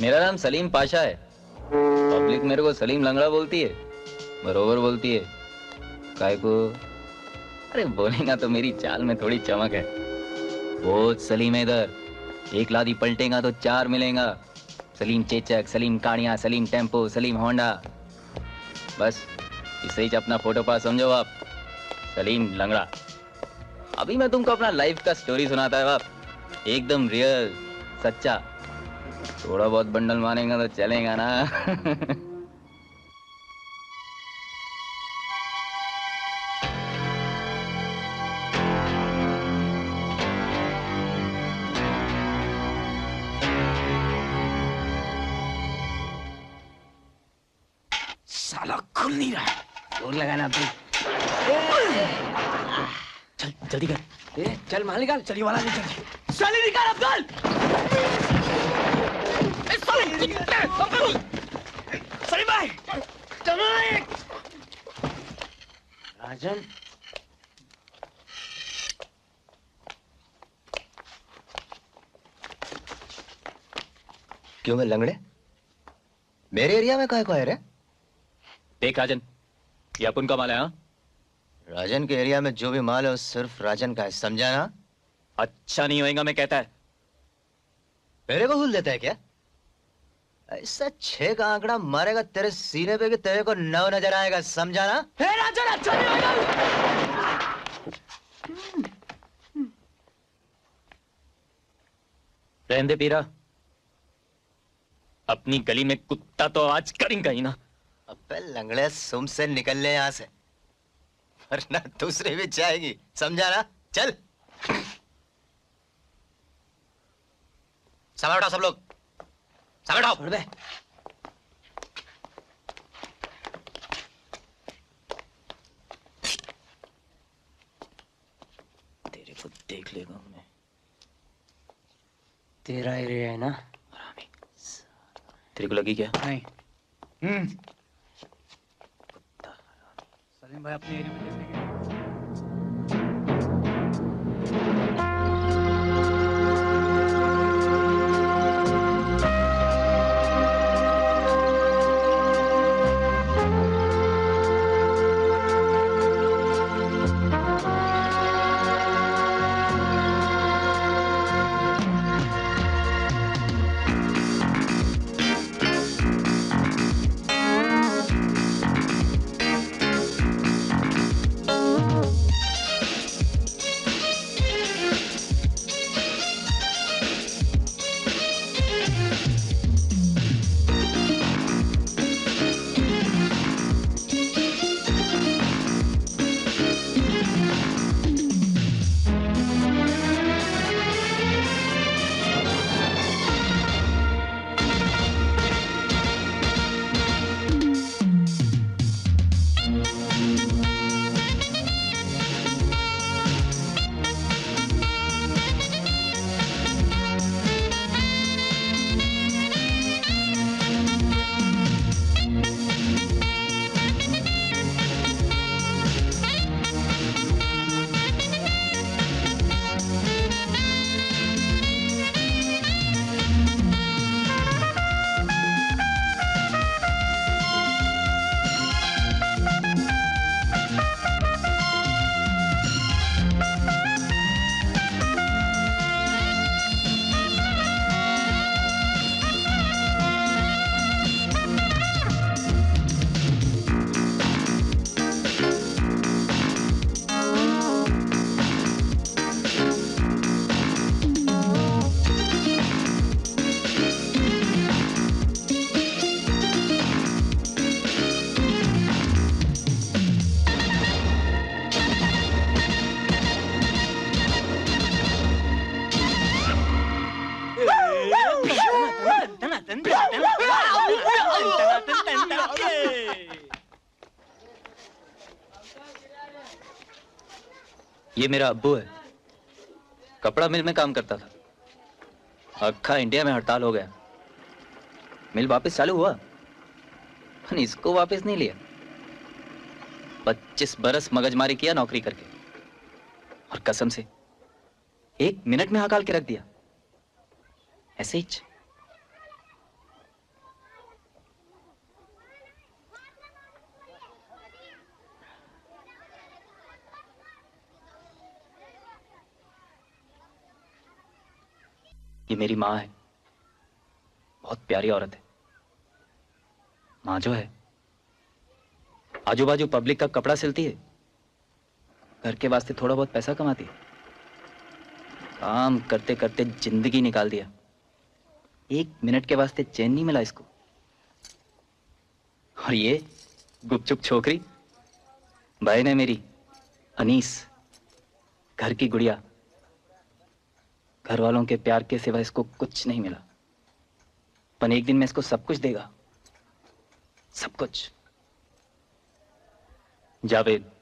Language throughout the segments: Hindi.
मेरा नाम सलीम पाशा है। पब्लिक मेरे को सलीम लंगड़ा बोलती है। बरोबर बोलती है। काय को? अरे बोलेगा तो मेरी चाल में थोड़ी चमक है। वो सलीम है इधर। एक लादी पलटेगा तो चार मिलेगा। सलीम चेचक, सलीम कानिया, सलीम टेंपो, सलीम होंडा। बस, इसे ही अपना फ़ोटो पास समझो आप। सलीम लंगड़ा। अभी मैं तुमको अपना लाइफ का स्टोरी सुनाता है बाप एकदम रियल सच्चा। थोड़ा बहुत बंडल मारेगा तो चलेगा ना। साला खुल नहीं रहा। ज़ोर लगाना तू चल जल्दी कर। ए, चल माल निकाल चली वाला नहीं चल चली निकाल अब्दुल! भाई। राजन क्यों मैं लंगड़े? मेरे एरिया में काय को है रे? देख राजन ये अपन का माल है हाँ? राजन के एरिया में जो भी माल है वो सिर्फ़ राजन का है समझा ना? अच्छा नहीं होएगा मैं कहता है। मेरे को भूल देता है क्या? ऐसा छह का आंकड़ा मारेगा तेरे सीने पे कि तेरे को नव नज़र आएगा समझा ना अच्छा नहीं होगा रहने दे पीरा। अपनी गली में कुत्ता तो आज करेंगे ही ना। अबे लंगड़े सुम से निकल ले यहाँ से। वरना दूसरे भी जाएगी समझा ना चल सब लोग। छोड़ बे तेरे को देख लेगा मैं। तेरा एरिया है ना? तेरे को लगी क्या? नहीं। हम्म। सलीम भाई अपने एरिया में Música ये मेरा अब्बू है। कपड़ा मिल में काम करता था। अक्खा इंडिया में हड़ताल हो गया। मिल वापस चालू हुआ। पर इसको वापस नहीं लिया। पच्चीस बरस मगजमारी किया नौकरी करके। और कसम से, एक मिनट में हकाल के रख दिया। ऐसे ही ये मेरी माँ है। बहुत प्यारी औरत है। माँ जो है आजू बाजू पब्लिक का कपड़ा सिलती है। घर के वास्ते थोड़ा बहुत पैसा कमाती है। काम करते करते ज़िंदगी निकाल दिया। एक मिनट के वास्ते चैन नहीं मिला इसको। और ये गुपचुप छोकरी, बहन है मेरी, अनीस, घर की गुड़िया। घर वालों के प्यार के सिवा इसको कुछ नहीं मिला। पर एक दिन मैं इसको सब कुछ देगा। सब कुछ। जावेद,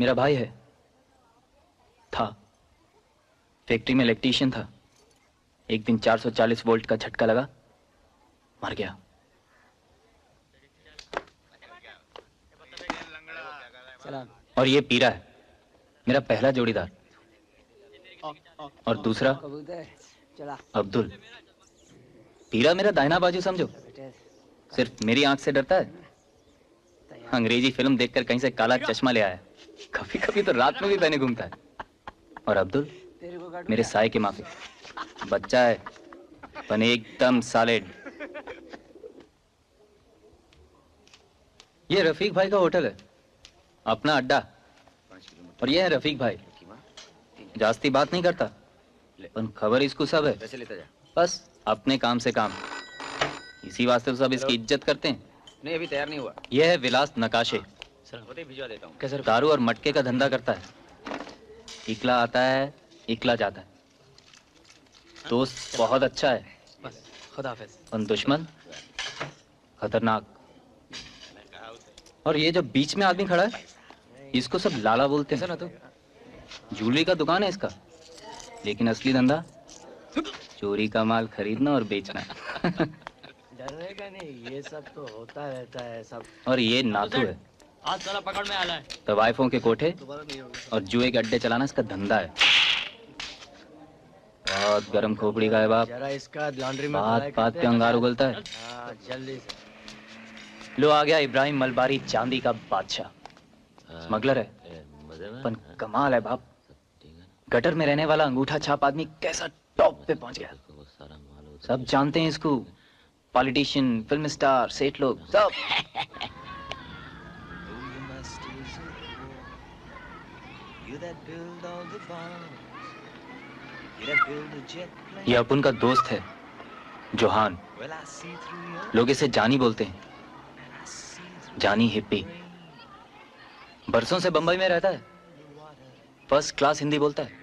मेरा भाई है। था। फैक्ट्री में इलेक्ट्रीशियन था। एक दिन 440 वोल्ट का झटका लगा। मर गया। और ये पीरा है। मेरा पहला जोड़ीदार। और दूसरा? अब्दुल। पीरा मेरा दाहिना बाजू समझो। सिर्फ़ मेरी आँख से डरता है? अंग्रेज़ी फ़िल्म देखकर कहीं से काला चश्मा ले आया। कभी कभी तो रात में भी पहने घूमता है। और अब्दुल मेरे साय के माफ़ी। बच्चा है पन एकदम सालेड ये रफीक भाई का होटल है। अपना अड्डा। और ये है रफीक भाई। जास्ती बात नहीं करता। पर खबर इसको सब है। पैसे लेता जा। बस अपने काम से काम। इसी वास्ते तो सब इसकी इज़्ज़त करते हैं। नहीं अभी तैयार नहीं हुआ। यह है विलास नकाशे। होते भिजवा देता हूँ। दारू और मटके का धंधा करता है। इकला आता है इकला जाता है। दोस्त बहुत अच्छा है। बस और दुश्मन? खतरनाक। और ये जो बीच में आदमी खड़ा है इसको सब लाला बोलते हैं। ना तू जूलरी का दुकान है इसका। लेकिन असली धंधा चोरी का माल खरीदना और बेचना। डरेगा नहीं ये सब तो होता रहता है सब। और ये नाथू है। आज साला पकड़ में आला है। तो वाइफों के कोठे और जुए के अड्डे चलाना इसका धंधा है। बहुत गर्म खोपड़ी का है बाप। जरा इसका लॉन्ड्री में बात बात पे अंगार उगलता है। हाँ जल्दी लो आ गया इब्राहिम मलबारी चांदी का बादशाह। स्मगलर है। पन कमाल है बाप। गटर में रहने वाला अंगूठा छाप आदमी कैसा टॉप पे पहुँच गया। सब जानते हैं इसको। पॉलिटिशियन, फ़िल्म स्टार, सेठ लोग, सब। ये अपन का दोस्त है, जोहान। लोग इसे जानी बोलते हैं। जानी हिप्पी। बरसों से बंबई में रहता है। फ़र्स्ट क्लास हिंदी बोलता है।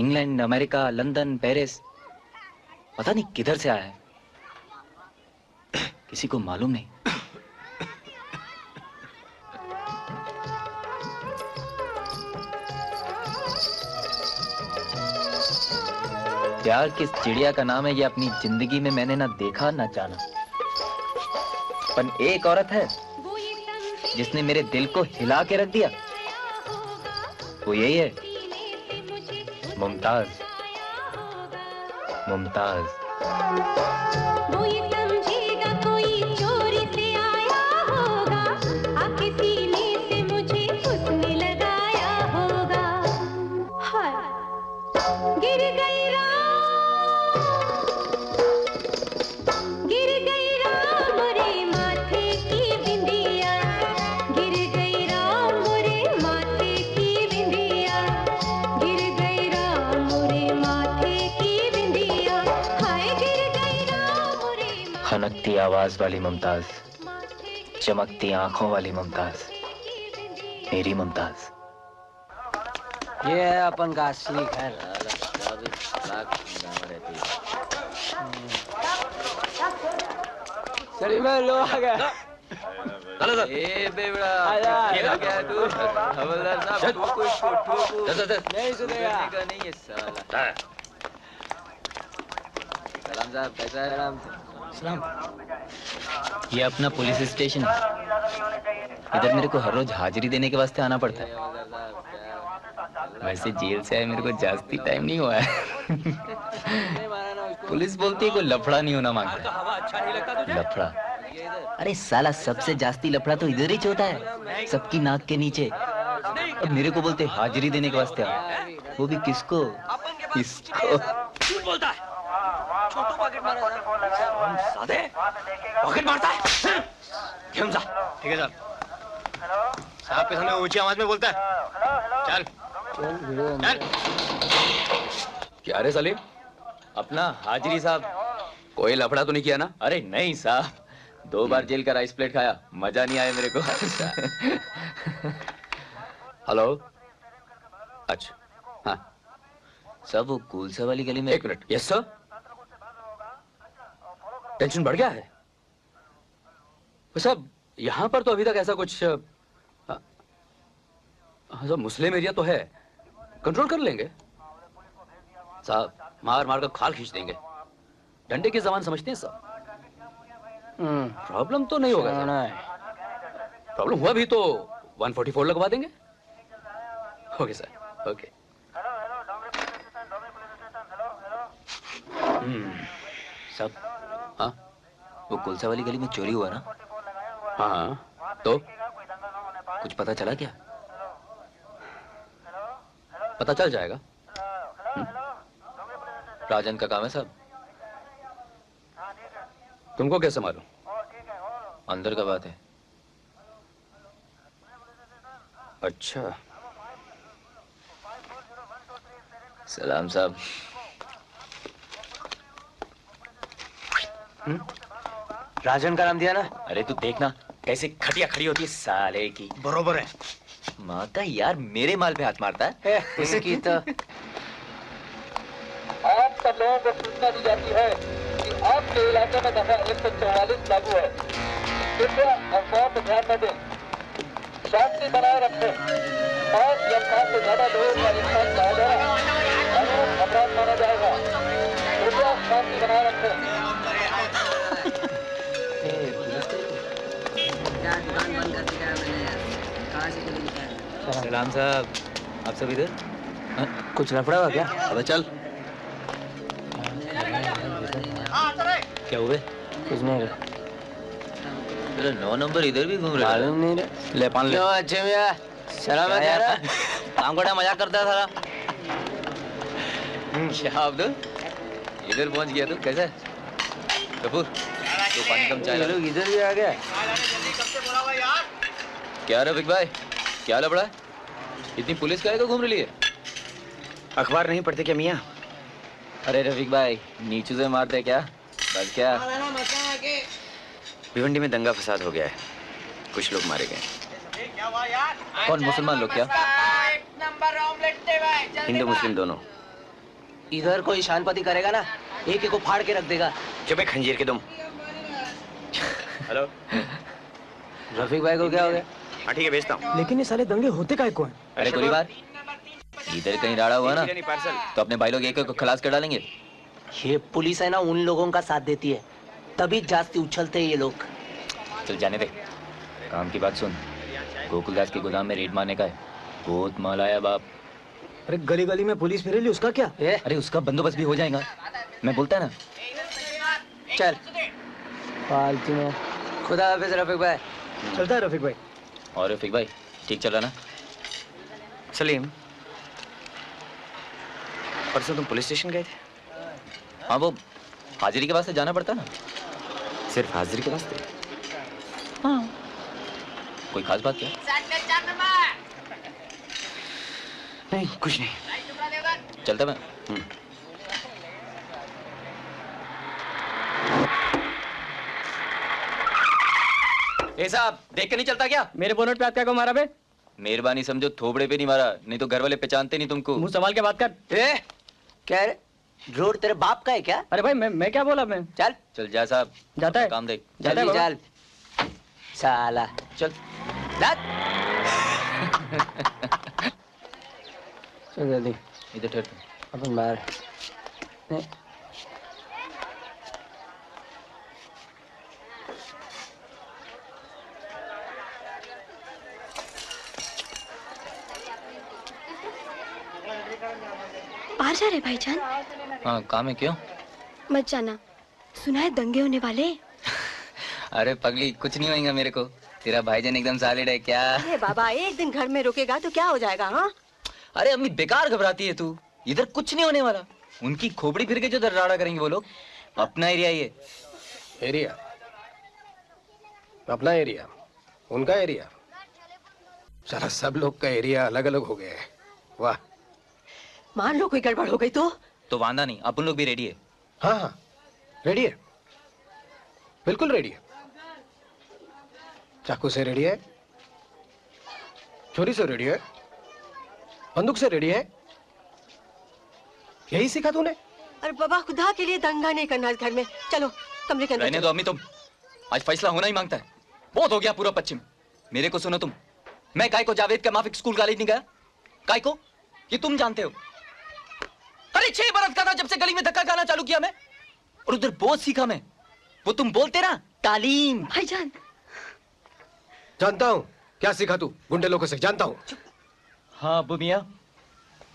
England, America, London, Paris. पता नहीं किधर से आया है। किसी को मालूम नहीं। प्यार किस चिड़िया का नाम है, ये अपनी ज़िंदगी में मैंने ना देखा, ना जाना। पर एक औरत है, जिसने मेरे दिल को हिला के रख दिया। वो यही है मुमताज़ मुमताज़ खनकती आवाज़ वाली मुमताज़। चमकती आँखों वाली मुमताज़। मेरी मुमताज़। ये है अपन का असली घर। लो आ गया। ए आजा, आजा। क्या तू। हवलदार साहब ठोको इसको ठोको नहीं सुनेगा। का नहीं है साला सलाम साहब कैसा है? आराम से। ये अपना पुलिस स्टेशन है। इधर मेरे को हर रोज हाजिरी देने के वास्ते आना पड़ता है। वैसे जेल से आए मेरे को जास्ती टाइम नहीं हुआ है। पुलिस बोलती है कोई लफड़ा नहीं होना माँगता लफड़ा? अरे साला, सबसे जास्ती लफड़ा तो इधर ही होता है सबकी नाक के नीचे। अब मेरे को बोलते हाजिरी देने के वास्ते वो भी किसको? इसको। बोलता है। छोटू पॉकेट मारा हम सादे पॉकेट मारता है। घेऊन जा। ठीक है साहब साहब के सामने ऊँची आवाज़ में बोलता है। चल। चल। क्या रे सलीम? अपना हाजिरी साहब। कोई लफड़ा तो नहीं किया ना? अरे नहीं साहब। दो बार जेल का राइस प्लेट खाया। मज़ा नहीं आया मेरे को। हेलो। अच्छा। हाँ। सब वो कुलसा वाली गली में एक मिनट। यस सर टेंशन बढ़ गया है। साहब यहाँ पर तो अभी तक ऐसा कुछ हाँ, सब मुस्लिम एरिया तो है। कंट्रोल कर लेंगे। साहब मार मार कर खाल खींच देंगे। डंडे की जबान समझते हैं साहब प्रॉब्लम तो नहीं होगा। प्रॉब्लम हुआ भी तो 144 लगवा देंगे। Okay sir. ओके। हम्म, सब वो कुलसा वाली गली में चोरी हुआ ना? हाँ तो? कुछ पता चला क्या? पता चल जाएगा। राजन का काम है सब? तुमको कैसे मालूम? अंदर का बात है। अच्छा। सलाम साहब। राजन का नाम दिया ना? अरे तू देखना कैसे खटिया खड़ी होती है साले की। बरोबर है। माँ का यार मेरे माल पे हाथ मारता है। इसकी तो। आप सब लोगों को सूचना दी जाती है कि आपके इलाके में दफ़ा एक सौ चौवालीस लागू है। कृपया अफवाह पर ध्यान न दें। शांति बनाए रखें। पाँच या पाँच से ज़्यादा लोगों का इंसान पाया जाए कानून अपराध माना जाएगा। कृपया शांति बनाए रखें। सलाम साहब आप सब इधर? कुछ लफड़ा हुआ क्या? अबे चल। क्या हुए कुछ नहीं तेरा नौ नंबर इधर भी घूम रहा मालूम नहीं रहा। ले पान ले। अच्छे मियाँ सलामत है ना काम कोटा मज़ाक करता है सारा क्या अब्दुल इधर पहुँच गया तू कैसे कपूर तो पानी कम चाय ये लोग इधर भी आ गया। क्या रफिक भाई? क्या लपड़ा है इतनी पुलिस का घूम रही है? अखबार नहीं पढ़ते क्या मियाँ? अरे रफिक भाई नीचू से मारते क्या? बस क्या? भिवंडी में दंगा फसाद हो गया है। कुछ लोग मारे गए। कौन मुसलमान लोग क्या? हिंदू मुस्लिम दोनों। इधर कोई शानपति करेगा ना? एक एक को फाड़ के रख देगा। चुप है खंजीर के तुम। हेलो? रफीक भाई को क्या हो गया? हाँ ठीक है भेजता हूँ। लेकिन ये साले दंगे होते काय को हैं अरे कोई बार इधर कहीं राड़ा हुआ ना तो अपने भाई लोग एक एक को खलास कर डालेंगे। ये पुलिस है ना उन लोगों का साथ देती है। तभी जास्ती उछलते हैं ये लोग। चल जाने दे। काम की बात सुन। गोकुलदास के गोदाम में रेड मारने का है। बहुत माल आया बाप। अरे गली गली में पुलिस फिरेली उसका क्या? ए, अरे उसका बंदोबस्त भी हो जाएगा। मैं बोलता है ना। चल। फालतू में। खुदा हाफिज रफीक भाई। चलता है रफीक भाई। और रफीक भाई ठीक चल रहा ना? सलीम परसों तुम पुलिस स्टेशन गए थे? हाँ वो हाजिरी के वास्ते जाना पड़ता ना? सिर्फ़ हाजिरी के वास्ते? हाँ। कोई खास बात क्या? नहीं कुछ नहीं। चलता मैं। ए साहब देख के नहीं चलता क्या? मेरे बोनट पे हाथ क्या को मारा बे? मेहरबानी समझो थोबड़े पे नहीं मारा नहीं तो घर वाले पहचानते नहीं तुमको। मुँह संभाल के बात कर। ए? क्या रे? रोड तेरे बाप का है क्या? अरे भाई मैं मैं क्या बोला मैं? चल। चल जा साहब जाता है। काम देख। जाता है चल साला। चल। चल जल्दी। इधर ठहर। अपन बाहर। बाहर जा रहे भाईजान? हाँ काम है क्यों? मत जाना। सुना है दंगे होने वाले? अरे पगली कुछ नहीं होएगा मेरे को। तेरा भाईजान एकदम सॉलिड है क्या? अरे बाबा एक दिन घर में रुकेगा तो क्या हो जाएगा हाँ? अरे अम्मी बेकार घबराती है तू। इधर कुछ नहीं होने वाला। उनकी खोपड़ी फिर के जो दर्राड़ा करेंगे वो लोग। अपना एरिया ये। एरिया अपना एरिया उनका एरिया सारा सब लोग का एरिया अलग अलग हो गया है। वाह। मान लो कोई गड़बड़ हो गई तो? तो वांदा नहीं अपन लोग भी रेडी है। हाँ हाँ रेडी है। बिल्कुल रेडी है। चाकू से रेडी है छुरी से रेडी है बंदूक से रेडी है। यही सीखा तूने? अरे बाबा खुदा के लिए दंगा नहीं करना घर में। चलो कमरे के अंदर रहने दो अम्मी तुम आज फैसला होना ही माँगता है। बहुत हो गया पूरा पश्चिम। मेरे को सुनो तुम। मैं काय को जावेद का माफिक स्कूल कॉलेज नहीं गया? काय को ये तुम जानते हो। अरे छह बरस का था जब से गली में धक्का खाना चालू किया मैं। और उधर बहुत सीखा मैं। वो तुम बोलते ना तालीम। भाईजान जानता हूँ। क्या सीखा तू? गुंडे लोगों से जानता हूँ। हाँ अबू मियाँ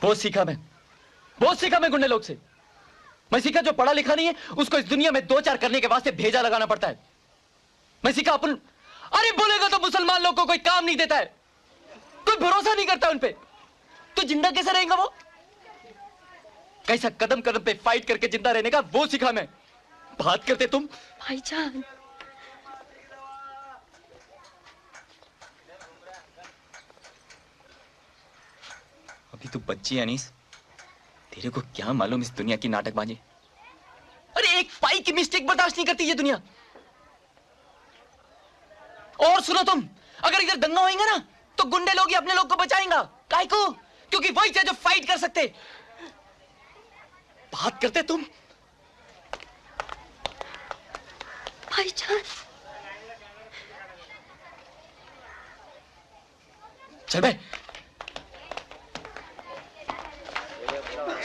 बहुत सीखा मैं। बहुत सीखा मैं गुंडे लोग से। मैं सीखा जो पढ़ा लिखा नहीं है उसको इस दुनिया में दो चार करने के वास्ते भेजा लगाना पड़ता है। मैं सीखा अपन अरे बोलेगा तो मुसलमान लोग को कोई काम नहीं देता है। कोई भरोसा नहीं करता उनपे तो ज़िंदा कैसे रहेगा वो? कैसा कदम कदम पे फाइट करके ज़िंदा रहने का वो सीखा मैं। बात करते तुम। भाईजान। अभी तू बच्ची अनीस। तेरे को क्या मालूम इस दुनिया की नाटकबाजी? अरे एक पाई की मिस्टेक बर्दाश्त नहीं करती ये दुनिया। और सुनो तुम अगर इधर दंगा होएगा ना तो गुंडे लोग ही अपने लोग को बचाएँगा। काय को क्योंकि वही थे जो फाइट कर सकते। बात करते तुम। भाईजान चल बे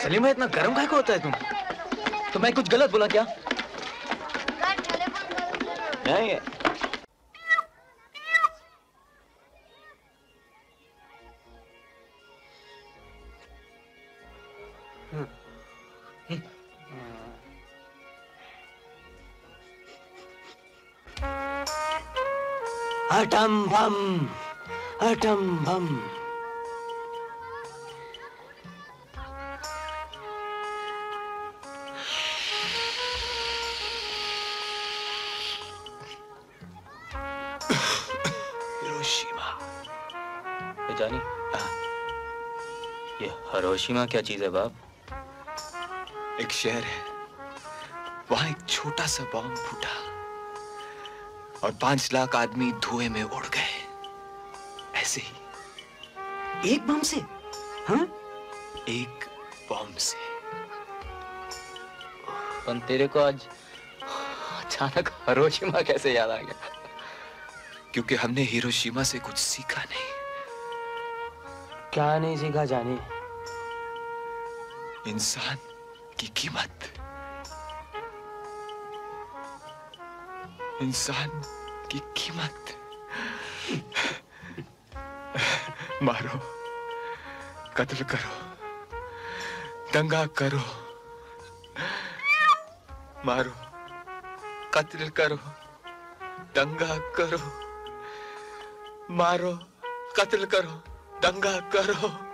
सलीम भाई इतना गर्म काय को होता है तुम? तो मैं कुछ गलत बोला क्या? नहीं atom bomb atom bomb Hiroshima. ये जानी ये हिरोशिमा क्या चीज़ है बाप? एक शहर है। वहाँ एक छोटा सा बॉम्ब फूटा। और पाँच लाख आदमी धुएँ में उड़ गए। ऐसे ही। एक बम से? हाँ? एक बॉम्ब से। पण तेरे को आज अचानक हिरोशिमा कैसे याद आ गया? क्योंकि हमने हिरोशिमा से कुछ सीखा नहीं। क्या नहीं सीखा जाने? इंसान की कीमत। इंसान की कीमत। मारो, कत्ल करो, दंगा करो, मारो, कत्ल करो, दंगा करो, मारो, कत्ल करो, दंगा करो।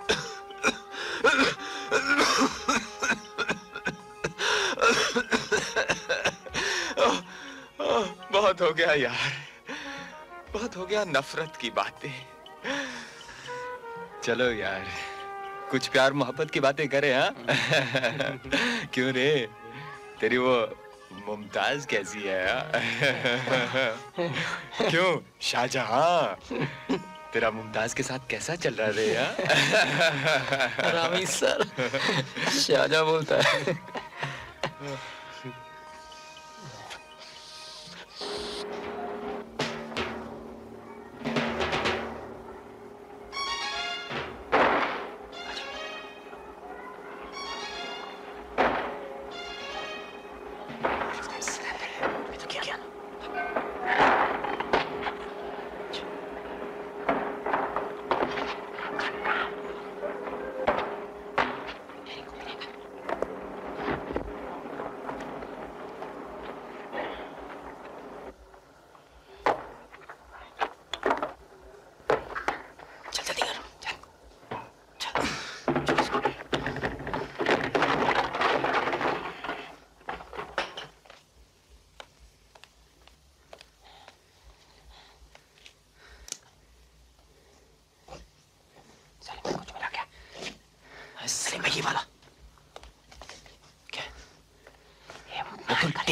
गया यार। बहुत हो गया नफरत की बातें। चलो यार कुछ प्यार मोहब्बत की बातें करें हाँ? क्यों रे? तेरी वो मुमताज़ कैसी है हाँ? क्यों? शाहजहां तेरा मुमताज़ के साथ कैसा चल रहा रे हाँ? रामी सर शाहजहां बोलता है।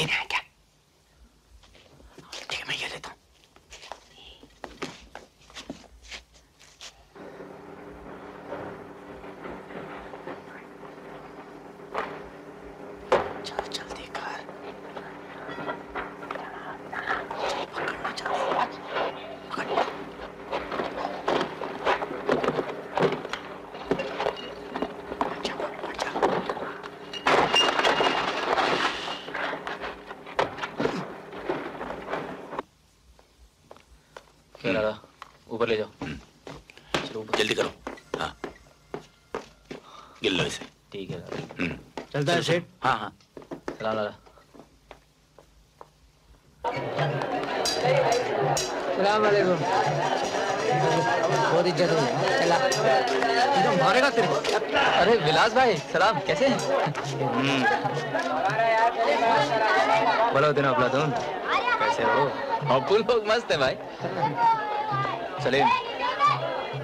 है देना है क्या ठीक है मैं ये लेता हूँ चल जल्दी कर पकड़ना जल्दी पकड़ क्या दादा ऊपर ले जाओ। चलो ऊपर। जल्दी करो। हाँ। गिर लो इसे। ठीक है दादा। चलता है सेठ। हाँ हाँ। सलाम वालेकुम बहुत इज़्ज़त हुई। चला। मारेगा तेरे को। अरे विलास भाई सलाम। कैसे हैं? बोलो दिन अपना तुम कैसे हो? अब्बुल लोग मस्त है भाई। सलीम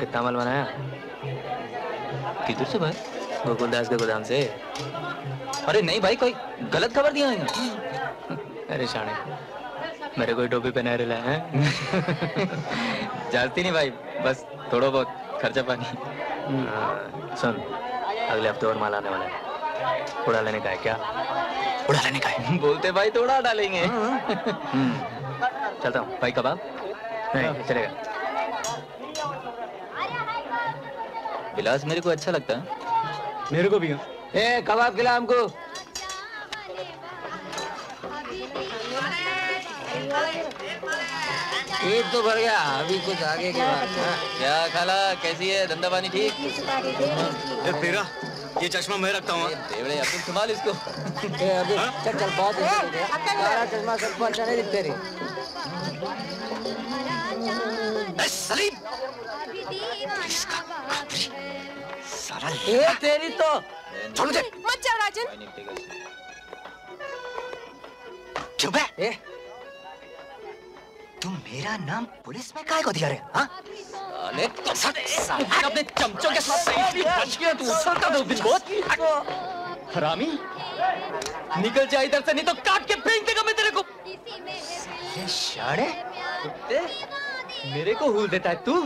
कितना माल बनाया? किधर से भाई? गोकुलदास के गोदाम से। अरे नहीं भाई कोई गलत खबर दिया है। अरे शाणे मेरे कोई टोपी पहना रहा है। जाती नहीं भाई बस थोड़ा बहुत खर्चा पानी। हाँ, सुन अगले हफ़्ते और माल आने वाला है। उड़ा लेने का है क्या? उड़ा लेने का है। बोलते भाई उड़ा डालेंगे हम्म, चलता हूँ। भाई कबाब नहीं चलेगा। विलास मेरे को अच्छा लगता है। मेरे को भी ए कबाब खिला हमको? पेट तो भर गया अभी कुछ आगे की बात हाँ। क्या खाला कैसी है? धंधा पानी ठीक? तेरा ये चश्मा मैं रखता हूँ। देवड़े अब तुम संभाल इसको। अभी चल चल बहुत हो चश्मा सबको अच्छा नहीं दिखते सलीम सारा ए तेरी तो। छोड़ दे। मत जाओ राजन। चुप है ए। तुम मेरा नाम पुलिस में काय को दिया रे हाँ? साले साले। अपने चमचों के साथ सही भी बच गया तू। उछलता दो हरामी निकल जा इधर से नहीं तो काट के फेंक देगा मैं तेरे को। ये शाड़े कुत्ते। मेरे को हुल देता है तू?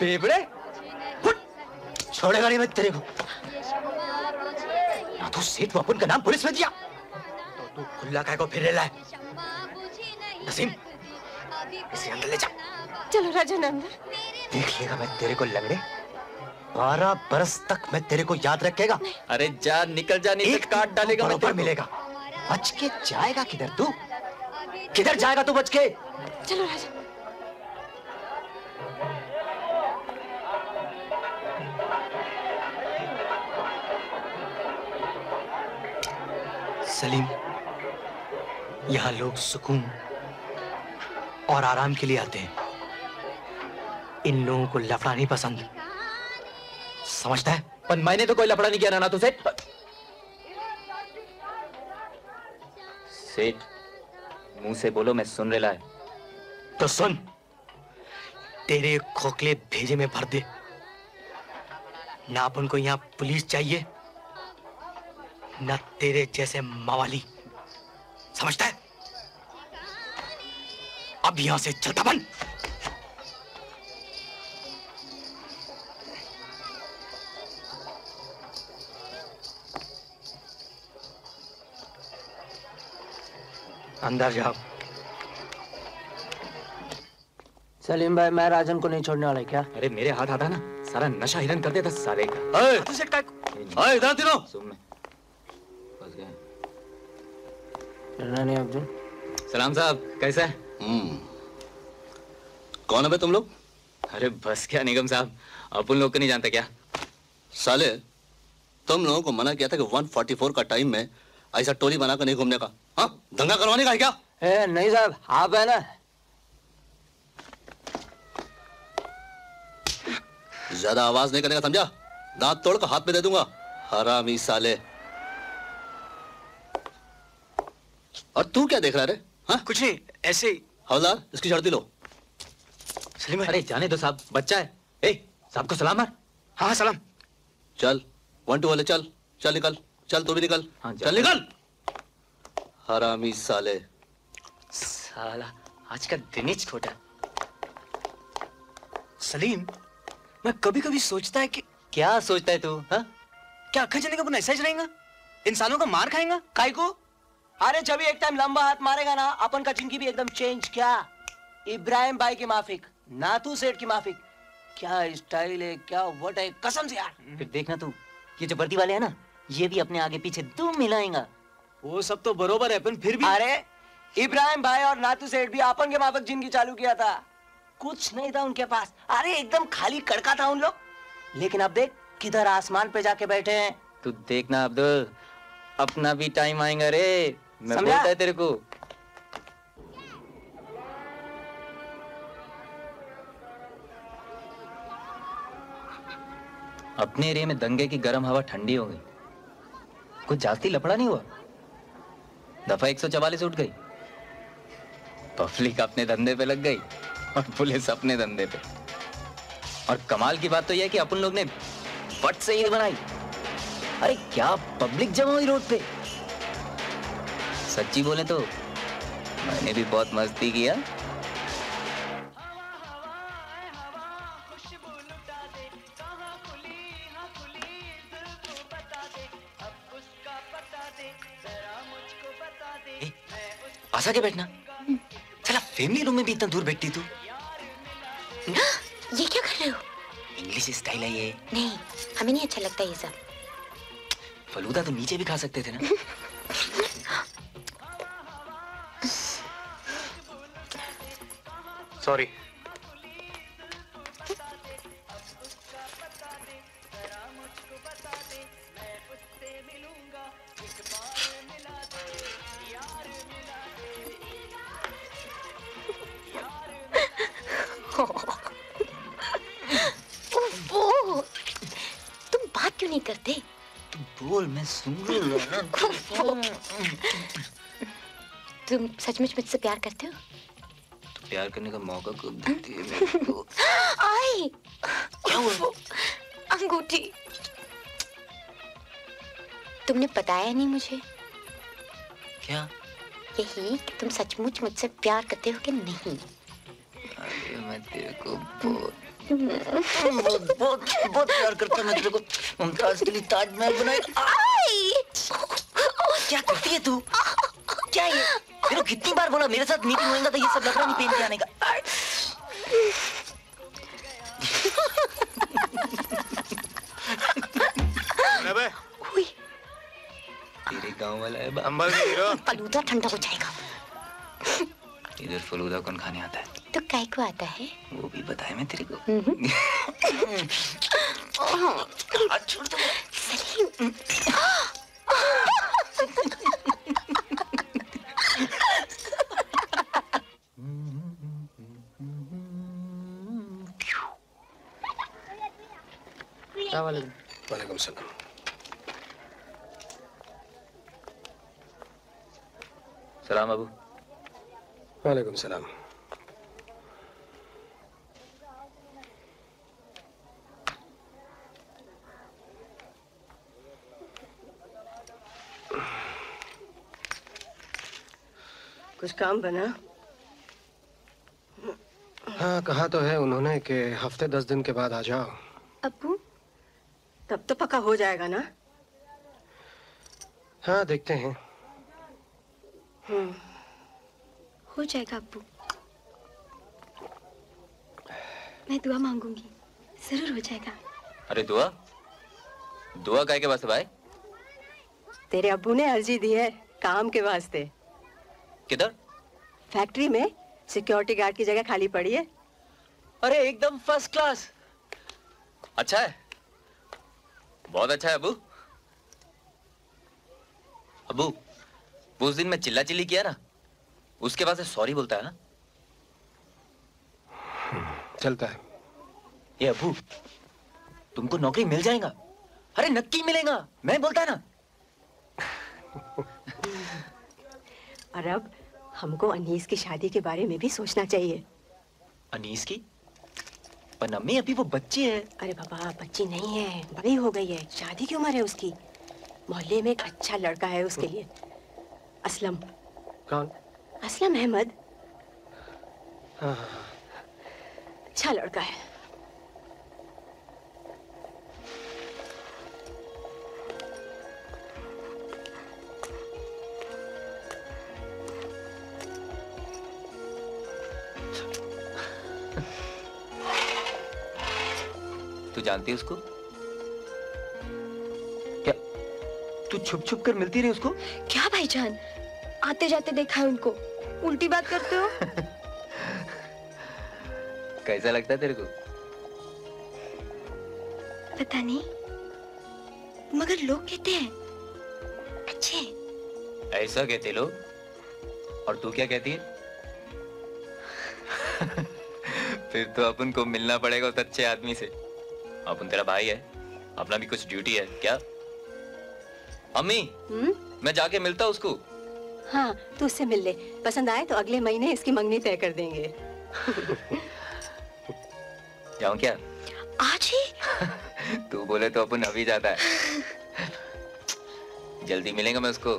बेबड़े? छोड़ेगा नहीं मैं तेरे को। ना तू सेठ बापुन का नाम पुलिस में दिया। तो तू खुला काय को फिर है नसीम इसे अंदर ले जा। चलो राजन अंदर। देख लेगा मैं तेरे को लंगड़े। बारह बरस तक मैं तेरे को याद रखेगा। अरे जा निकल जा नहीं एक तो काट डालेगा मैं बरोबर तेरे को। मिलेगा। बच के जाएगा किधर तू? किधर जाएगा तू बच के? चलो राजन सलीम यहाँ लोग सुकून और आराम के लिए आते हैं। इन लोगों को लफड़ा नहीं पसंद। समझता है? पर मैंने तो कोई लफड़ा नहीं किया ना तुझे सेठ। मुँह से बोलो मैं सुन रहा है। तो सुन। तेरे खोखले भेजे में भर दे। ना अपन को यहाँ पुलिस चाहिए ना तेरे जैसे मवाली। समझता है? अब यहाँ से चलता बन अंदर जाओ। सलीम भाई मैं राजन को नहीं छोड़ने वाला क्या? अरे मेरे हाथ आता ना सारा नशा हिरन कर देता सारे का। अरे काय अरे इधर तीनों। सुन में। नहीं अर्जुन सलाम साहब कैसा है? कौन है तुम लोग? अरे बस क्या निगम साहब अपन लोग को नहीं जानते क्या? साले तुम लोगों को मना किया था कि 144 का टाइम में ऐसा टोली बनाकर नहीं घूमने का। हाँ दंगा करवाने का है क्या? ए नहीं साहब आप है ना? ज़्यादा आवाज़ नहीं करने का समझा? दांत तोड़ कर हाथ में दे दूँगा। हरामी साले। और तू क्या देख रहा है रे? हाँ? कुछ नहीं ऐसे ही। हवलदार इसकी झड़ती लो। सलीम अरे जाने दो साहब बच्चा है। ए साहब को सलाम मार। हाँ सलाम। चल वन टू वाले चल चल निकल चल तू भी निकल। हाँ, चल निकल। हरामी साले। साला आज का दिन ही छोटा। सलीम मैं कभी कभी सोचता है कि क्या सोचता है तू हाँ? क्या चंदे का अपन ऐसा ही रहेगा? इंसानों का मार खाएगा? काय को? अरे जब एक टाइम लंबा हाथ मारेगा ना अपन का ज़िंदगी भी एकदम चेंज क्या? इब्राहिम भाई की माफिक नातू सेठ की माफिक। क्या स्टाइल है क्या वट है कसम से यार। फिर देखना तू ये जो वर्दी वाले हैं ना ये भी अपने आगे पीछे दुम मिलाएगा। वो सब तो बरोबर है फिर भी अरे इब्राहिम भाई और नातू सेठ भी अपन के माफक ज़िंदगी चालू किया था। कुछ नहीं था उनके पास। अरे एकदम खाली कड़का था उन लोग। लेकिन अब देख किधर आसमान पे जाके बैठे हैं। तू देखना अब्दुल अपना भी टाइम आएगा रे। मैं? बोलता है तेरे को। अपने एरिया में दंगे की गर्म हवा ठंडी हो गई। कुछ जास्ती लफड़ा नहीं हुआ? दफ़ा 144 उठ गई। पब्लिक अपने धंधे पे लग गई और पुलिस अपने धंधे पे। और कमाल की बात तो यह है कि अपन लोग ने बट से ईद बनाई अरे क्या पब्लिक जमा हुई रोड पे? सच्ची बोले तो? मैंने भी बहुत मस्ती किया। आसा के बैठना। चला फैमिली रूम में भी इतना दूर बैठती तू। ना ये क्या कर रहे हो? इंग्लिश स्टाइल है ये। नहीं हमें नहीं अच्छा लगता ये सब। फलूदा तो नीचे भी खा सकते थे ना। सॉरी तुम बात क्यों नहीं करते? बोल मैं सुन रहा हूँ। तुम सचमुच मुझसे प्यार करते हो? प्यार करने का मौका कब देती है मेरे को? आई। क्या हुआ? अंगूठी। तुमने बताया नहीं मुझे? क्या? यही कि तुम सचमुच मुझसे प्यार करते हो कि नहीं? अरे मैं तेरे को बहुत बहुत बहुत बहुत प्यार करता मैं तेरे को मुमताज़ के लिए ताजमहल बनाए। क्या करती है तू? क्या ये? मेरे कितनी बार बोला मेरे साथ मीटिंग होएगा तो ये सब लफड़ा नहीं पहन के आने का। अबे तेरे गाँव वाला है अंबल हीरो। फलूदा ठंडा हो जाएगा। इधर फलूदा कौन खाने आता है? तो काय को आता है? वो भी बताया मैं तेरे को। छोड़ दो। सलीम वालेकुम सलाम। सलाम अबू। वालेकुम सलाम। कुछ काम बना? हाँ कहा तो है उन्होंने कि हफ़्ते दस दिन के बाद आ जाओ। अब्बू तब तो पक्का हो जाएगा ना? हाँ देखते हैं। हम्म। हो जाएगा अब्बू मैं दुआ मांगूँगी। ज़रूर हो जाएगा। अरे दुआ? दुआ काय के वास्ते भाई? तेरे अब्बू ने अर्जी दी है काम के वास्ते। किधर? फैक्ट्री में सिक्योरिटी गार्ड की जगह खाली पड़ी है। अरे एकदम फ़र्स्ट क्लास। अच्छा है? बहुत अच्छा है अबू। अबू वो उस दिन मैं चिल्ला चिल्ली किया ना उसके बाद से सॉरी बोलता है ना। चलता है। ये अबू तुमको नौकरी मिल जाएगा? अरे नक्की मिलेगा मैं बोलता है ना। और अब हमको अनीस की शादी के बारे में भी सोचना चाहिए। अनीस की? पर अम्मी अभी वो बच्ची है। अरे बाबा बच्ची नहीं है। बड़ी हो गई है। शादी की उम्र है उसकी। मोहल्ले में एक अच्छा लड़का है उसके लिए। असलम। कौन? असलम अहमद। हाँ। अच्छा लड़का है। जानती है उसको? क्या तू छुप छुप कर मिलती रही उसको? क्या भाईजान? आते जाते देखा है उनको। उल्टी बात करते हो? कैसा लगता है तेरे को? पता नहीं। मगर लोग कहते हैं। अच्छे ऐसा कहते लोग? और तू क्या कहती है? फिर तो अपन को मिलना पड़ेगा उस अच्छे आदमी से। अपन तेरा भाई है। अपना भी कुछ ड्यूटी है क्या? अम्मी हम्म? मैं जाके मिलता हूँ उसको। हाँ तू उससे मिल ले। पसंद आए तो अगले महीने इसकी मंगनी तय कर देंगे। जाऊँ क्या? आज ही? तू बोले तो अपन अभी जाता है। जल्दी मिलेंगे मैं उसको।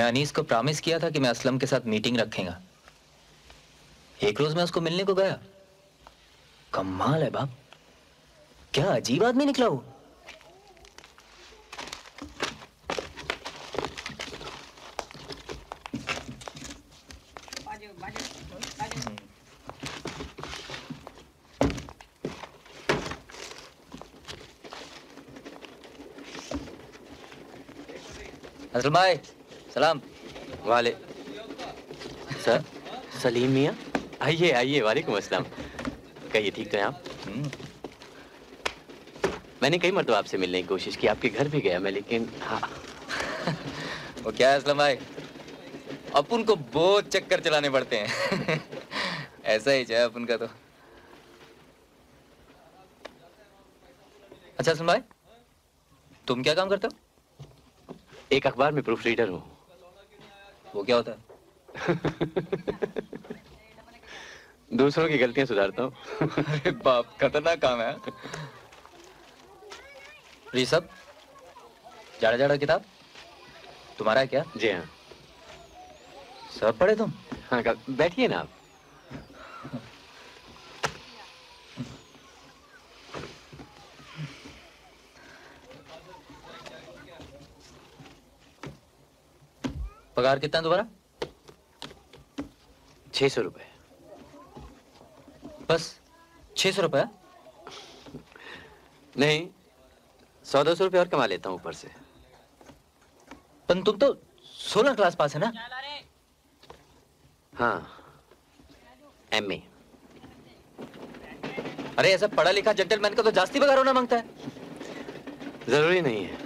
मैं अनीस को प्रॉमिस किया था कि मैं असलम के साथ मीटिंग रखेगा। एक रोज मैं उसको मिलने को गया। कमाल है बाप। क्या अजीब आदमी निकला वो। असलम भाई। सलाम। वाले सर? सलीम मियाँ? आइए आइए वालेकुम अस्सलाम। कहिए ठीक तो हैं आप? मैंने कई मरतबा आपसे मिलने की कोशिश की आपके घर भी गया मैं लेकिन हाँ। वो क्या है असलम भाई? अपन को बहुत चक्कर चलाने पड़ते हैं। ऐसा ही चाहे अपन का तो। अच्छा असलम भाई तुम क्या काम करते हो? एक अखबार में प्रूफ रीडर हूँ। वो क्या होता। है दूसरों की गलतियाँ सुधारता हूँ। अरे बाप खतरनाक काम है ऋषभ जाड़ा जाड़ा किताब? तुम्हारा है क्या? जी हाँ। सब पढ़े तुम? हाँ बैठिए ना आप। पगार कितना दोबारा? छह सौ रुपए। बस छह सौ रुपया नहीं सौ दो सौ रुपये और कमा लेता हूँ ऊपर से। पर तुम तो सोलह क्लास पास है ना? हाँ एम ए अरे ऐसा पढ़ा लिखा जेंटलमैन का तो जास्ती पगार होना माँगता है। ज़रूरी नहीं है।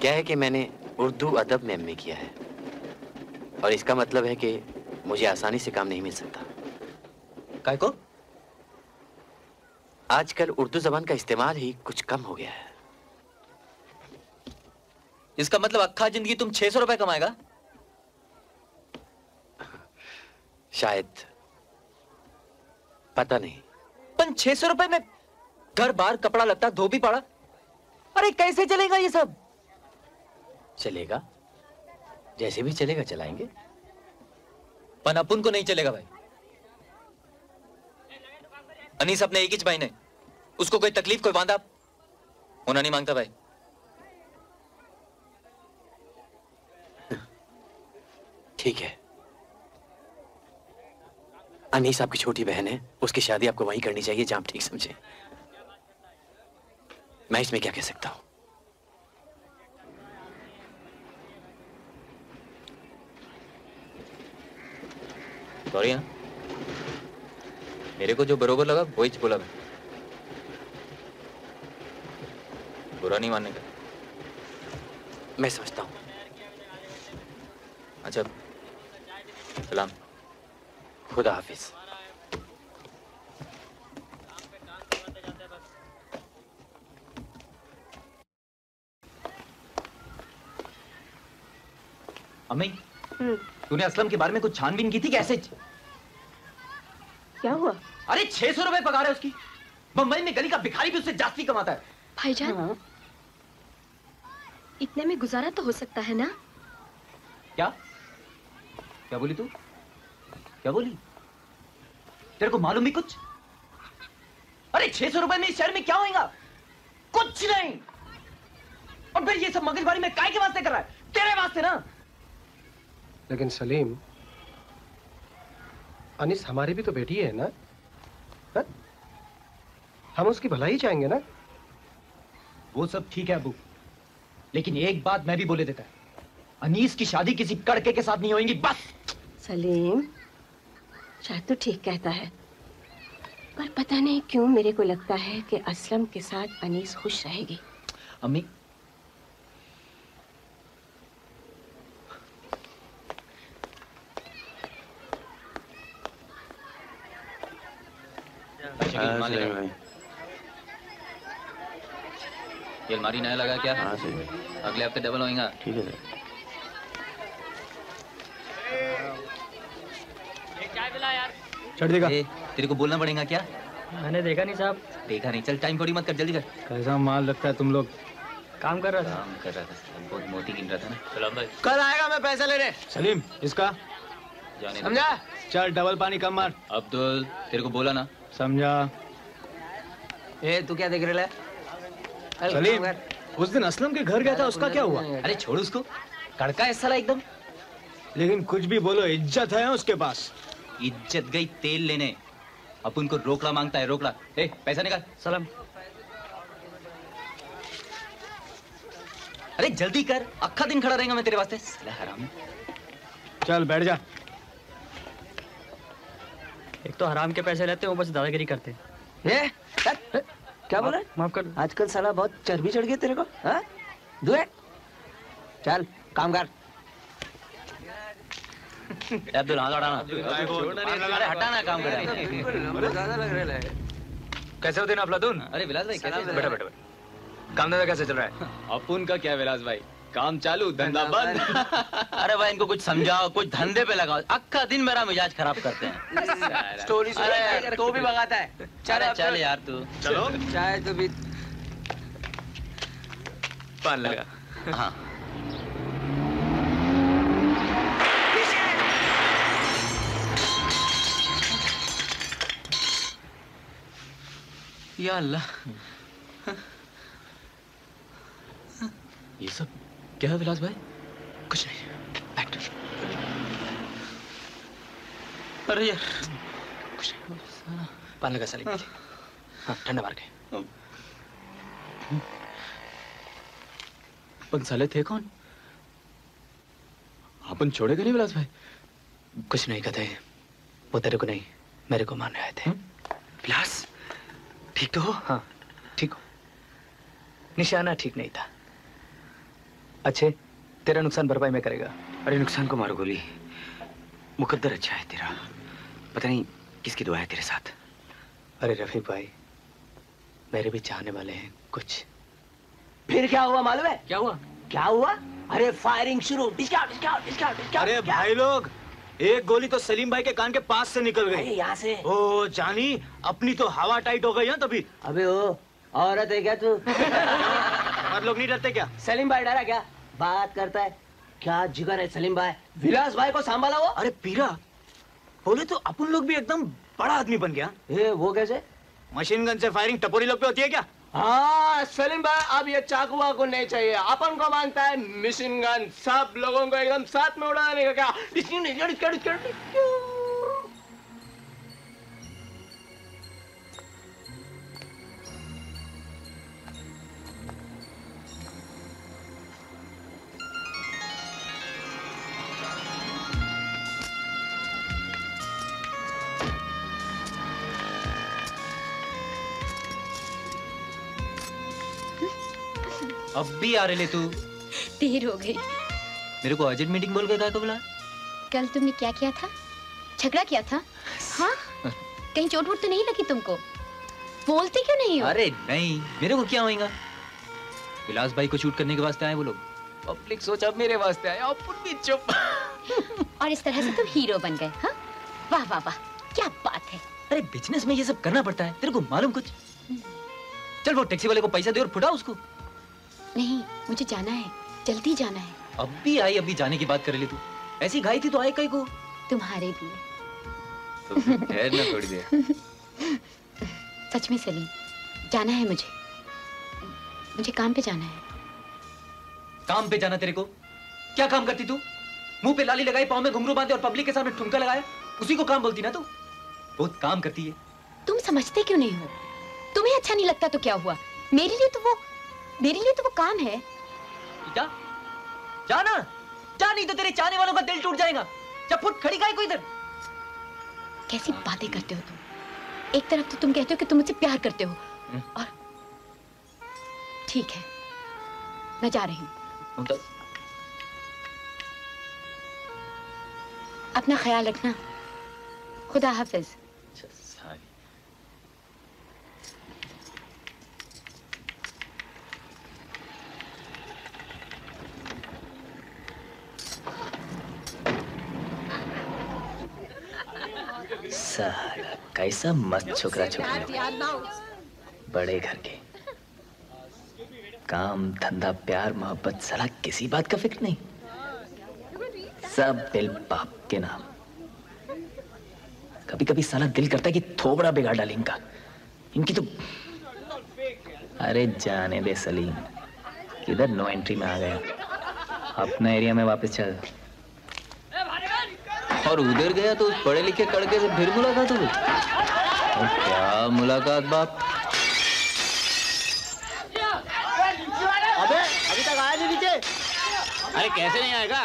क्या है कि मैंने उर्दू अदब में एम किया है। और इसका मतलब है कि मुझे आसानी से काम नहीं मिल सकता। काय को आजकल उर्दू जबान का इस्तेमाल ही कुछ कम हो गया है। इसका मतलब अक्खा ज़िंदगी तुम छह सौ रुपए कमाएगा? शायद पता नहीं। पन छह सौ रुपए में घर बार कपड़ा लत्ता धोबी पड़ा? अरे कैसे चलेगा ये सब? चलेगा। जैसे भी चलेगा चलाएँगे। पन अपन को नहीं चलेगा भाई। अनीस अपने एक ही भाई ने। उसको कोई तकलीफ़ कोई बांधा होना नहीं माँगता भाई। ठीक है। अनीस आपकी छोटी बहन है। उसकी शादी आपको वहीं करनी चाहिए जहाँ आप ठीक समझे। मैं इसमें क्या कह सकता हूँ? सॉरी हाँ। मेरे को जो बरोबर लगा वही बोला मैं। बुरा नहीं मानने का। मैं समझता हूँ। अच्छा सलाम। खुदा हाफिज। अम्मी? तूने असलम के बारे में कुछ छानबीन की थी कैसे क्या हुआ? अरे छह सौ रुपए पगार है उसकी। मुंबई में गली का भिखारी भी उससे जास्ती कमाता है। भाईजान इतने में गुजारा तो हो सकता है ना? क्या? क्या बोली तू? क्या बोली? तेरे को मालूम भी कुछ? अरे छह सौ रुपए में इस शहर में क्या होगा कुछ नहीं। और फिर ये सब मगजमारी में काय के वास्ते कर रहा है? तेरे वास्ते ना। लेकिन सलीम अनिस हमारी भी तो बेटी है ना? हा? हम उसकी भलाई चाहेंगे ना? वो सब ठीक है अबू। लेकिन एक बात मैं भी बोले देता है। अनीस की शादी किसी कड़के के साथ नहीं होगी बस। सलीम शायद तो ठीक कहता है। पर पता नहीं क्यों मेरे को लगता है कि असलम के साथ अनीस खुश रहेगी। अम्मी ये अलमारी नया लगा क्या? हाँ अगले हफ़्ते डबल होएगा। ठीक है चढ़ देगा। तेरे को बोलना पड़ेगा क्या? मैंने देखा नहीं साहब। देखा नहीं। चल टाइम थोड़ी मत कर जल्दी कर। कैसा माल रखता है तुम लोग? काम कर रहा था। काम कर रहा था बहुत मोती गिन रहा था ना। सलाम भाई। कल आएगा मैं पैसे लेने। सलीम इसका? जाने समझा? चल डबल पानी कम मार। अब्दुल तेरे को बोला ना। समझा। ए तू क्या देख रहा है? सलीम उस दिन असलम के घर गया था उसका क्या हुआ? अरे छोड़ उसको। कड़का है साला एकदम। लेकिन कुछ भी बोलो इज़्ज़त है उसके पास। इज़्ज़त गई तेल लेने। अपन को रोकड़ा माँगता है रोकड़ा। ए पैसा निकाल। सलाम। अरे जल्दी कर। अक्खा दिन खड़ा रहेगा मैं तेरे वास्ते। हराम। चल बैठ जा। एक तो हराम के पैसे लेते हैं बस दादागिरी करते हैं। ए ए, क्या बोला माफ़ कर आजकल साला बहुत चर्बी चढ़ गई तेरे को हाँ? दुए चल काम कर। अब्दुल हाथ हटाना हटाना काम कर। कैसे हो दिन आप लादून? अरे विलास भाई कैसे बेटा बेटा काम धंधा कैसे चल रहा है? अपुन का क्या विलास भाई? काम चालू धंधा बंद। अरे भाई इनको कुछ समझाओ कुछ धंधे पे लगाओ। अक्का दिन मेरा मिजाज खराब करते हैं। स्टोरी अरे तो भी भगाता है। चल चल यार तू। चलो। चाय तो भी। पान लगा। हाँ। या अल्लाह। ये सब क्या है विलास भाई? कुछ नहीं। बैठ अरे यार। कुछ पान लगा सलीम हाँ। ठंडा मार के अपन साले थे कौन? अपन छोड़ेगा नहीं विलास भाई? कुछ नहीं कहते वो तेरे को नहीं मेरे को मारने आए थे। विलास ठीक तो हो? हाँ। ठीक हो। निशाना ठीक नहीं था। अच्छे तेरा नुकसान भरपाई में करेगा। अरे नुकसान को मारो गोली। मुकद्दर अच्छा है तेरा। पता नहीं किसकी दुआ है तेरे साथ? अरे रफीक भाई मेरे भी चाहने वाले हैं कुछ। फिर क्या हुआ मालूम है? क्या हुआ? क्या हुआ? अरे फायरिंग शुरू। डिस्काउंट डिस्काउंट डिस्काउंट डिस्काउंट अरे भाई लोग एक गोली तो सलीम भाई के कान के पास से निकल अरे गई यहाँ से। ओ जानी अपनी तो हवा टाइट हो गई है तभी। अबे ओ औरत है क्या तू? और लोग नहीं डरते क्या? सलीम भाई डरा क्या? बात करता है। क्या जिगर है सलीम भाई? विलास भाई को संभाला वो? अरे पीरा बोले तो अपन लोग भी एकदम बड़ा आदमी बन गया। ए वो कैसे? मशीन गन से फायरिंग टपोरी लोग पे होती है क्या? हाँ सलीम भाई अब ये चाकू वाकू नहीं चाहिए। अपन को मानता है मशीन गन सब लोगों को एकदम साथ में उड़ाने का क्या? अब भी आ रहे ले तू। देर हो गई। मेरे को अर्जेंट मीटिंग बोल के तो बोला। कल तुमने क्या किया था? झगड़ा किया था? हाँ? कहीं चोट वोट तो नहीं लगी तुमको? बोलते क्यों नहीं हो? अरे नहीं मेरे को क्या होएगा? विलास भाई को शूट करने के वास्ते आए वो लोग। पब्लिक सोचा मेरे वास्ते आए अपन भी चुप। और इस तरह से तुम हीरो बन गए हाँ? वाह वाह वाह क्या बात है। अरे बिज़नेस में ये सब करना पड़ता है तेरे को मालूम कुछ? चल वो टैक्सी वाले को पैसा दे और फुटा उसको। नहीं मुझे जाना है। जल्दी जाना है। अब भी आई अभी जाने की बात कर ली तू। ऐसी घाई थी तो आए कहीं को? तुम्हारे लिए। तो ना थोड़ी देर सच में सलीम जाना है मुझे। मुझे काम पे जाना है। काम पे जाना तेरे को? क्या काम करती तू? मुँह पे लाली लगाई पाँव में घुंघरू बांधे और पब्लिक के सामने ठुमका लगाया? उसी को काम बोलती ना तू? बहुत काम करती है। तुम समझते क्यों नहीं हो? तुम्हें अच्छा नहीं लगता तो क्या हुआ? मेरे लिए तो वो मेरे लिए तो वो काम है। जा। जाना जा नहीं तो तेरे चाहने वालों का दिल टूट जाएगा। जब फुट खड़ी को इधर। कैसी बातें करते हो तुम? एक तरफ़ तो तुम कहते हो कि तुम मुझसे प्यार करते हो। और ठीक है मैं जा रही हूँ। तो अपना ख्याल रखना। खुदा हाफिज। साला कैसा मस्त छोकरा छोकरी बड़े घर के। काम, धंधा, प्यार, मोहब्बत साला किसी बात का फ़िक्र नहीं। सब बिल बाप के नाम। कभी कभी साला दिल करता है कि थोबड़ा बिगाड़ डाले इनका। इनकी तो अरे जाने दे सलीम, किधर नो एंट्री में आ गया? अपना एरिया में वापस चल। और उधर गया तो उस पढ़े लिखे कड़के से फिर मुलाकात हो गई क्या मुलाकात बाप? अबे अभी तक आया नहीं नीचे? अरे कैसे नहीं आएगा?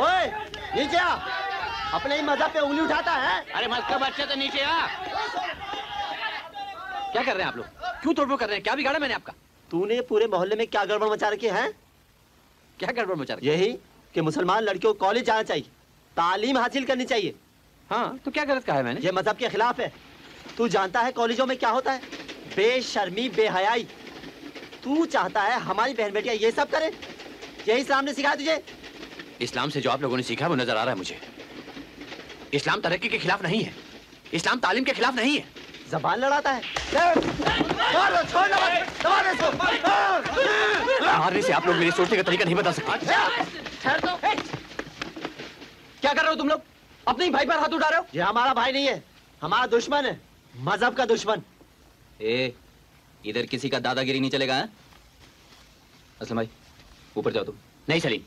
ओए नीचे आ। अपने ही मज़हब पे उंगली उठाता है। अरे मस्त का बच्चा तो नीचे आ। क्या कर रहे हैं आप लोग? क्यों तोड़फोड़ कर रहे हैं? क्या बिगाड़ा मैंने आपका? तूने पूरे मोहल्ले में क्या गड़बड़ मचा रखी है क्या गड़बड़ मचा रखी यही कि मुसलमान लड़कियों को कॉलेज जाना चाहिए। तालीम हासिल करनी चाहिए। हाँ तो क्या गलत कहा है मैंने? ये मज़हब के खिलाफ है। तू जानता है कॉलेजों में क्या होता है? बेशर्मी बेहयाई। तू चाहता है हमारी बहन बेटियाँ ये सब करे? यही इस्लाम ने सिखाया तुझे? इस्लाम से जो आप लोगों ने सीखा है वो नज़र आ रहा है मुझे। इस्लाम तरक्की के खिलाफ नहीं है। इस्लाम तालीम के खिलाफ नहीं है। जबान लड़ाता है। मारने से आप लोग मेरी सोचने का तरीका नहीं बता सकते। क्या कर रहे हो तुम लोग? अपने ही भाई पर हाथ उठा रहे हो? ये हमारा भाई नहीं है। हमारा दुश्मन है। मज़हब का दुश्मन। ए इधर किसी का दादागिरी नहीं चलेगा हाँ? असलम भाई ऊपर जाओ तुम। नहीं सलीम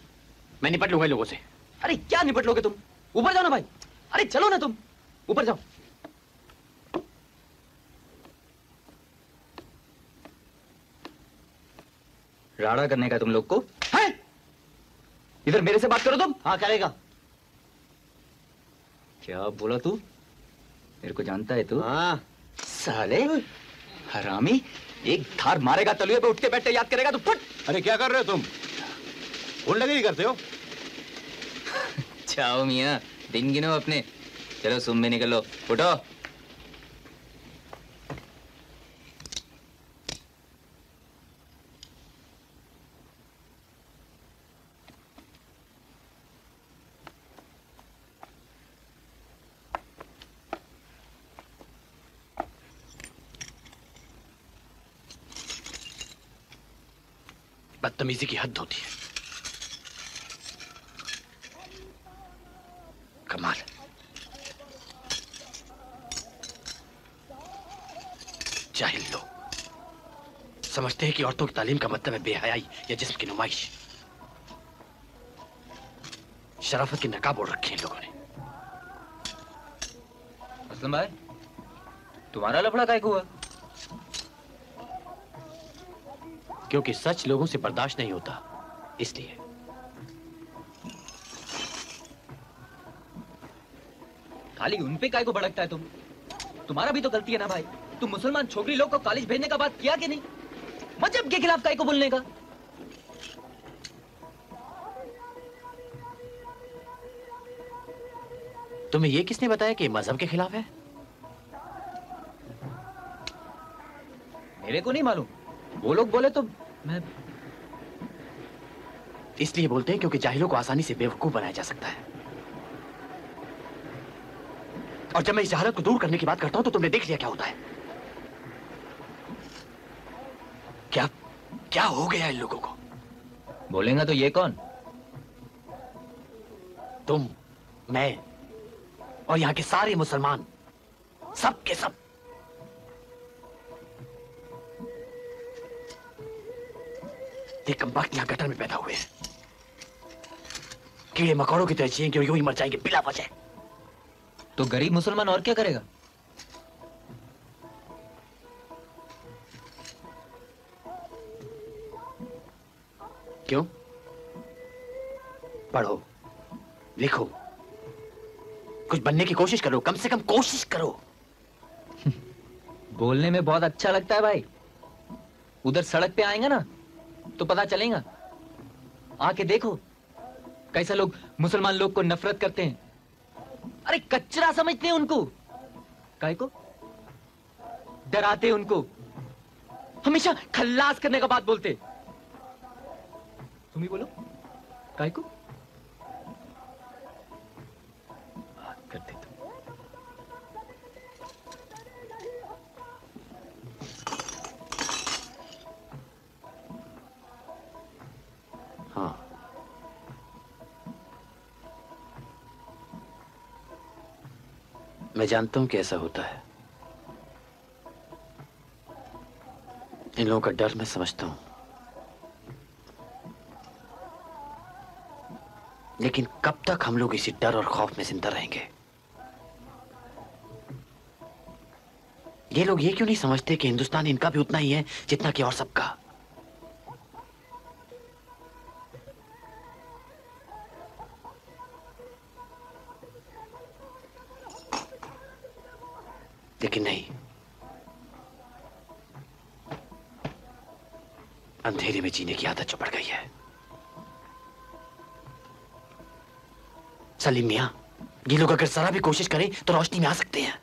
मैं निपट लूँगा लोगों से। अरे क्या निपट लोगे तुम? ऊपर जाओ ना भाई। अरे चलो ना तुम। ऊपर जाओ। राड़ा करने का तुम लोग को। है? इधर मेरे से बात करो तुम। हाँ करेगा। क्या बोला तू? मेरे को जानता है तू। हाँ। साले हरामी एक धार मारेगा तलुए पे उठ के बैठे याद करेगा तू। फुट। अरे क्या कर रहे हो तुम? गुंडगिरी करते हो? चाओ मियाँ दिन गिनो अपने। चलो सुम में निकलो। फुटो बदतमीजी की हद होती है। कमाल। जाहिल लोग। समझते हैं कि औरतों की तालीम का मतलब है बेहयाई या जिस्म की नुमाइश। शराफत की नकाब ओढ़ रखी है लोगों ने। असलम भाई, तुम्हारा लफड़ा काय हुआ? क्योंकि सच लोगों से बर्दाश्त नहीं होता। इसलिए। खाली उन पे काय को भड़कता है तुम? तुम्हारा भी तो गलती है ना भाई। तुम मुसलमान छोकरी लोग को कॉलेज भेजने का बात किया कि नहीं? मज़हब के खिलाफ काय को बोलने का? तुम्हें यह किसने बताया कि मज़हब के खिलाफ है? मेरे को नहीं मालूम। वो लोग बोले तो मैं इसलिए बोलते हैं क्योंकि जाहिलों को आसानी से बेवकूफ़ बनाया जा सकता है। और जब मैं इस जहालत को दूर करने की बात करता हूँ तो तुमने देख लिया क्या होता है? क्या क्या हो गया इन लोगों को? बोलेगा तो ये कौन? तुम मैं और यहाँ के सारे मुसलमान सब के सब। ये कम वक्त यहाँ गटर में पैदा हुए हैं। कीड़े मकोड़ों की तरह जिएँगे और यूँ ही मर जाएँगे बिला वजह तो गरीब मुसलमान और क्या करेगा? क्यों? पढ़ो लिखो। कुछ बनने की कोशिश करो कम से कम कोशिश करो। बोलने में बहुत अच्छा लगता है भाई। उधर सड़क पे आएँगे ना तो पता चलेगा। आके देखो, कैसा लोग, मुसलमान लोग को नफरत करते हैं। अरे, कचरा समझते हैं उनको। काय को? डराते उनको। हमेशा खल्लास करने का बात बोलते। तुम ही बोलो, काय को? मैं जानता हूँ कि ऐसा होता है। इन लोगों का डर मैं समझता हूँ। लेकिन कब तक हम लोग इसी डर और खौफ में ज़िंदा रहेंगे? ये लोग ये क्यों नहीं समझते कि हिंदुस्तान इनका भी उतना ही है जितना कि और सबका? अंधेरे में जीने की आदत जो गई है। सलीम मिया, ये लोग अगर जरा भी कोशिश करें तो रोशनी में आ सकते हैं।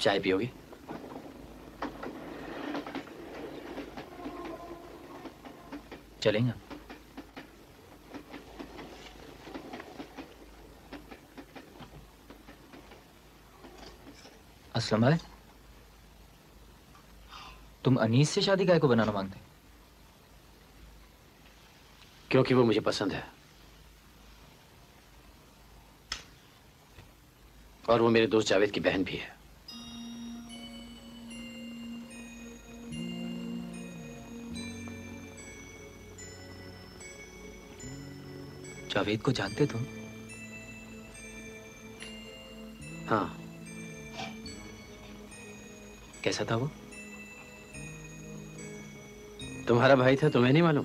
चाय पियोगे? चलेगा। असलम भाई तुम अनीस से शादी काय को बनाना मांगते क्योंकि वो मुझे पसंद है। और वो मेरे दोस्त जावेद की बहन भी है। जावेद को जानते तुम? हाँ। कैसा था वो? तुम्हारा भाई था, तुम्हें नहीं मालूम?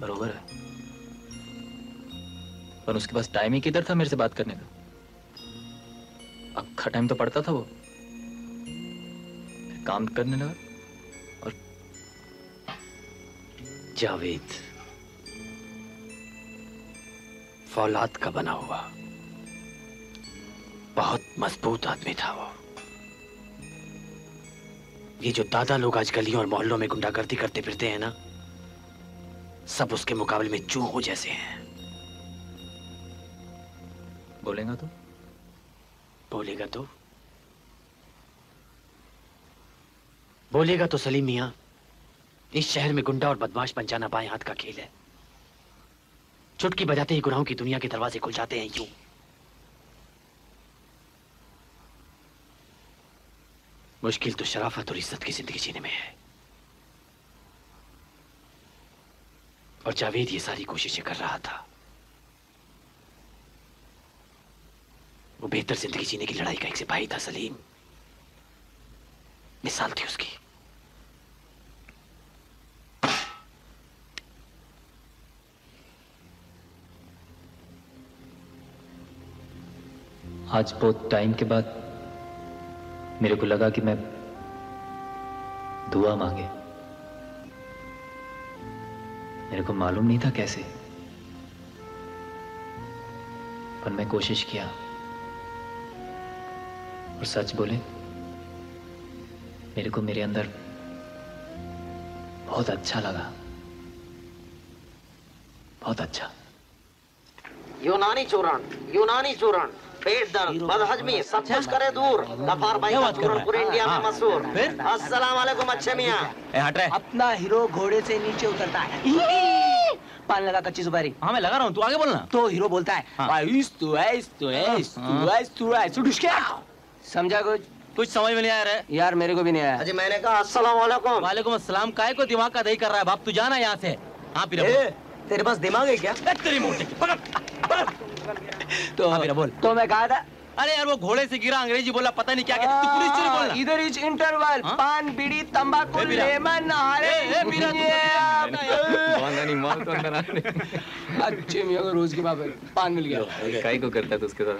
बरोबर है। पर उसके पास टाइम ही किधर था मेरे से बात करने का? अक्खा टाइम तो पड़ता था वो। काम करने लगा। और जावेद। फौलाद का बना हुआ। बहुत मज़बूत आदमी था वो। ये जो दादा लोग आज गलियों और मोहल्लों में गुंडागर्दी करते फिरते हैं ना सब उसके मुकाबले में चूहों जैसे हैं। बोलेगा तो? बोलेगा तो? बोलेगा तो सलीम मियाँ इस शहर में गुंडा और बदमाश बन जाना बाएँ हाथ का खेल है। चुटकी बजाते ही गुनाहों की दुनिया के दरवाजे खुल जाते हैं, यूँ। मुश्किल तो शराफत और इज़्ज़त की ज़िंदगी जीने में है। और जावेद ये सारी कोशिशें कर रहा था। वो बेहतर ज़िंदगी जीने की लड़ाई का एक सिपाही था, सलीम। मिसाल थी उसकी। आज बहुत टाइम के बाद मेरे को लगा कि मैं दुआ मांगे। मेरे को मालूम नहीं था कैसे। पर मैं कोशिश किया। और सच बोले, मेरे को मेरे अंदर बहुत अच्छा लगा। बहुत अच्छा। यूनानी चूर्ण यूनानी चूर्ण पेट दर्द बदहजमी सब कुछ करे दूर गफार भाई का पूरे इंडिया में मशहूर। अस्सलाम वालेकुम अच्छे मियाँ। हट रहे अपना हीरो घोड़े से नीचे उतरता है। पान लगा कच्ची सुपारी। हाँ मैं लगा रहा हूँ तू आगे बोलना। तो हीरो बोलता है हाँ। तू ऐस तू ऐस तू ऐस तू ऐस तू डुशके समझा कुछ? कुछ समझ में नहीं आ रहा है। यार मेरे को भी नहीं आया। अजी मैंने कहा अस्सलाम वालेकुम वालेकुम अस्सलाम काय को दिमाग का दही कर रहा है? बाप तू जाना यहाँ से। हाँ फिर तेरे पास दिमाग है क्या? तेरी मोटी पकड़। तो हाँ, बोल। तो मैं कहा था अरे यार वो घोड़े से गिरा अंग्रेज़ी बोला पता नहीं क्या क्या तू पुलिस चोरी बोलना। इधर इज़ इंटरवल पान बीड़ी तंबाकू लेमन हारे ए, ए, बीरा, तू नहीं माल तो अंदर आने अच्छे मियाँ को रोज के बाद पान मिल गया। काय को करता है तो उसके साथ?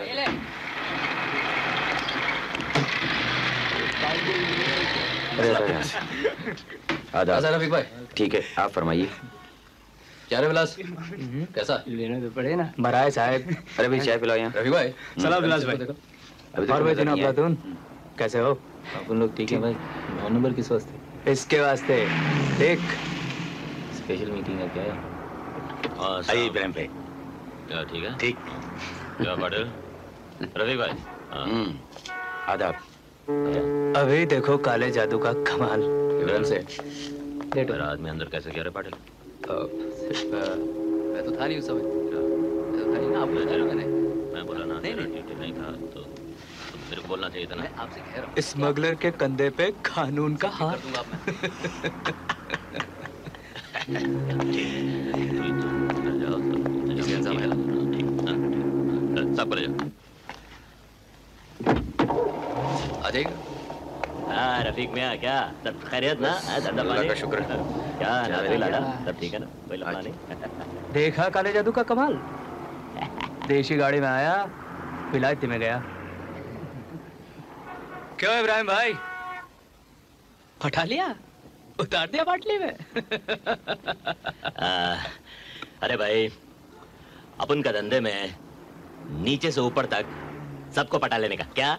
आदाब आजा रफीक भाई। ठीक है आप फरमाइए। क्या रे विलास? कैसा? लेने तो पड़े ना। बराए साहब। अरे भाई चाय पिलाओ यहाँ। रफीक भाई सलाम विलास भाई। और भाई जनाब खातून कैसे हो? अपन लोग ठीक है भाई? नौ नंबर किस वास्ते? इसके वास्ते। देख। स्पेशल मीटिंग है क्या है आइए इब्राहिम भाई। क्या ठीक है? ठीक। क्या पाटिल रफीक भाई। हाँ। आदाब। अभी देखो काले जादू का कमाल। इब्राहिम से। आदमी अंदर कैसे गया रे पाटिल मैं तो था नहीं उस समय। मैं तो था नहीं। ना आप बोला मैंने। मैं बोला ना तेरा ड्यूटी नहीं था तो तो मेरे को बोलना चाहिए था ना। आपसे कह रहा स्मगलर के कंधे पे कानून का हाथ। दूँगा सब कर जाओ आ जाएगा हाँ रफीक मियाँ क्या? सब खैरियत ना? हाँ, अल्लाह पानी? का शुक्र क्या ना रही है। सब ठीक है ना? कोई नहीं? देखा काले जादू का कमाल? देशी गाड़ी में आया विलायती में गया। क्यों इब्राहिम भाई? हटा लिया? उतार दिया बाटली में? आ, अरे भाई अपन का धंधे में नीचे से ऊपर तक सबको पटा लेने का। क्या?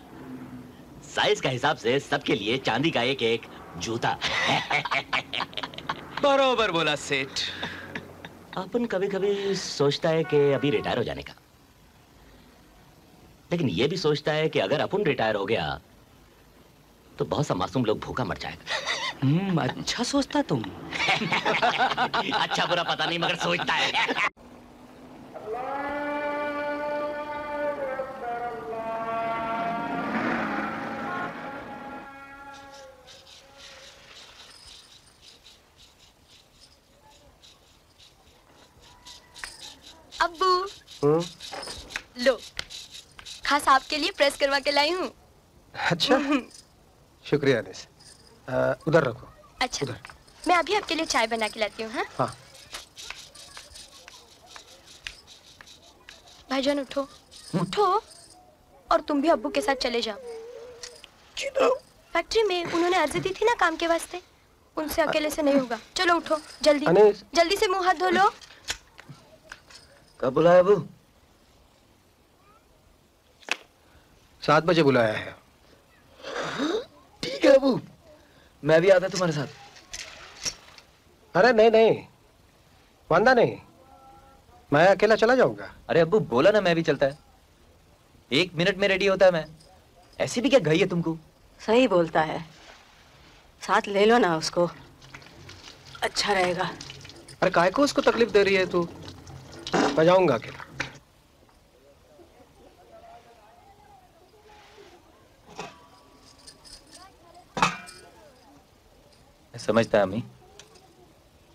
साइज़ का हिसाब से सबके लिए चांदी का एक एक जूता। बरोबर बोला सेठ। अपन कभी कभी सोचता है कि अभी रिटायर हो जाने का। लेकिन ये भी सोचता है कि अगर अपन रिटायर हो गया तो बहुत सा मासूम लोग भूखा मर जाएगा। हम्म अच्छा सोचता तुम। अच्छा बुरा पता नहीं मगर सोचता है अब्बू लो खास आपके लिए प्रेस करवा के लाई हूँ। अच्छा। शुक्रिया अनिस। उधर रखो। अच्छा। मैं अभी आपके लिए चाय बना के लाती हूँ हाँ? हाँ। भाईजान उठो। उठो और तुम भी अब्बू के साथ चले जाओ। फैक्ट्री में उन्होंने अर्जी दी थी ना काम के वास्ते? उनसे अकेले से नहीं होगा। चलो उठो जल्दी। जल्दी से मुँह हाथ धो लो। कब बुलाया अबू? सात बजे बुलाया है। ठीक है अबू। मैं भी आता तुम्हारे साथ। अरे नहीं नहीं। वांदा नहीं। मैं अकेला चला जाऊँगा। अरे अबू बोला ना मैं भी चलता है। एक मिनट में रेडी होता है मैं। ऐसी भी क्या गई है तुमको? सही बोलता है। साथ ले लो ना उसको। अच्छा रहेगा। अरे काय को उसको तकलीफ़ दे रही है तू? मैं जाऊँगा अकेला। समझता है अम्मी।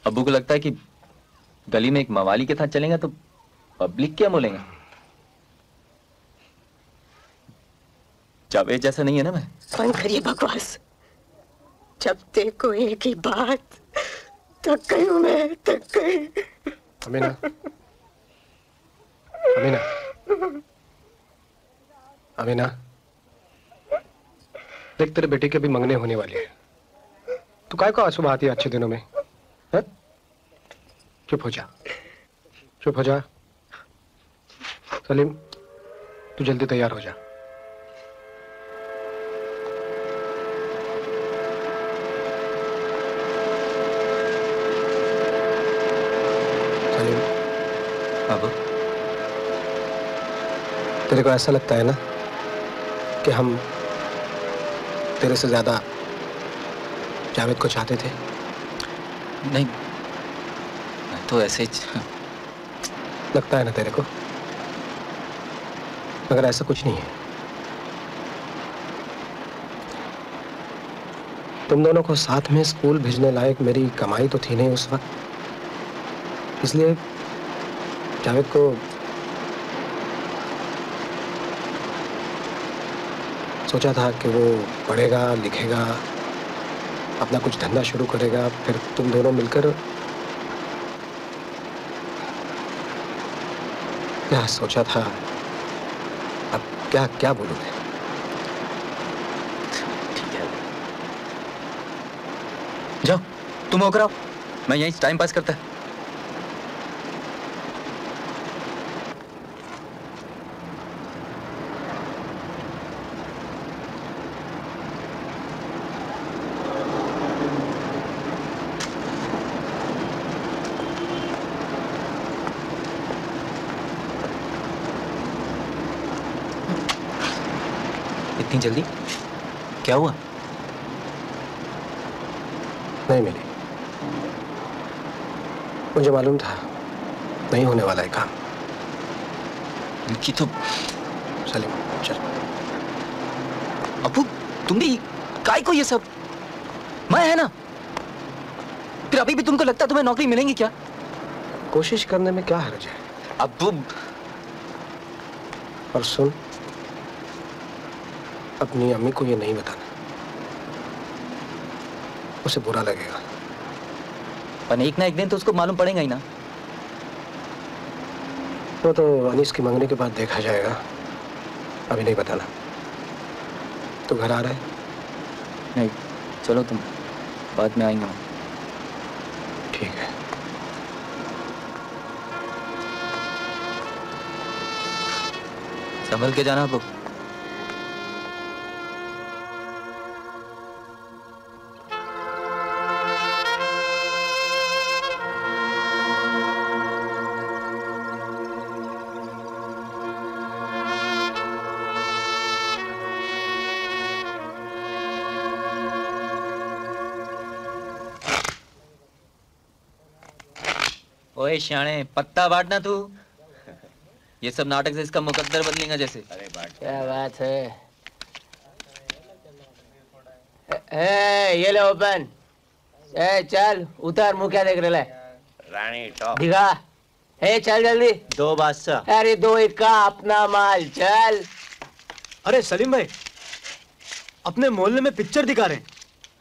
अब्बू को लगता है कि गली में एक मवाली के साथ चलेंगे तो पब्लिक क्या बोलेंगे? जावेद जैसा नहीं है ना मैं? बंद करिए बकवास। जब देखो एक ही बात थक गई हूँ मैं थक गई अमीना। अमीना। अमीना। देख तेरे बेटे की अभी मंगने होने वाले है। तू काय को आँसू बहाती है अच्छे दिनों में? है? चुप हो जा। चुप हो जा। सलीम, तू जल्दी तैयार हो जा। बाबू तेरे को ऐसा लगता है ना कि हम तेरे से ज़्यादा जावेद को चाहते थे। नहीं। मैं तो ऐसे ही लगता है ना तेरे को? मगर ऐसा कुछ नहीं है। तुम दोनों को साथ में स्कूल भेजने लायक मेरी कमाई तो थी नहीं उस वक्त। इसलिए जावेद को सोचा था कि वो पढ़ेगा लिखेगा अपना कुछ धंधा शुरू करेगा, फिर तुम दोनों मिलकर क्या सोचा था, अब क्या क्या बोलू मैं? ठीक है। जाओ, तुम होकर आओ मैं यहीं टाइम पास करता। इतनी जल्दी? क्या हुआ? नहीं मिली। मुझे मालूम था नहीं होने वाला है काम। इनकी तो सलीम चल। अबू तुम भी काय को ये सब? मैं है ना? फिर अभी भी तुमको लगता है तुम्हें नौकरी मिलेंगी क्या? कोशिश करने में क्या हर्ज है? अबू और सुन अपनी अम्मी को ये नहीं बताना। उसे बुरा लगेगा। पर एक ना एक दिन तो उसको मालूम पड़ेगा ही ना। वो तो अनीस की मंगने के बाद देखा जाएगा। अभी नहीं बताना। तू घर आ रहा है? नहीं चलो तुम। बाद में आएँगे ठीक है। संभल के जाना अबू। शाणे पत्ता बांटना तू। ये सब नाटक से इसका मुकद्दर बदलेगा जैसे। अरे क्या बात है। ए, ये ले ओपन। ए चल उतार मुँह क्या देख रहा है? रानी टॉप। दिखा ए चल जल्दी। दो बादशाह। अरे दो एक का अपना माल चल। अरे सलीम भाई अपने मोहल्ले में पिक्चर दिखा रहे हैं।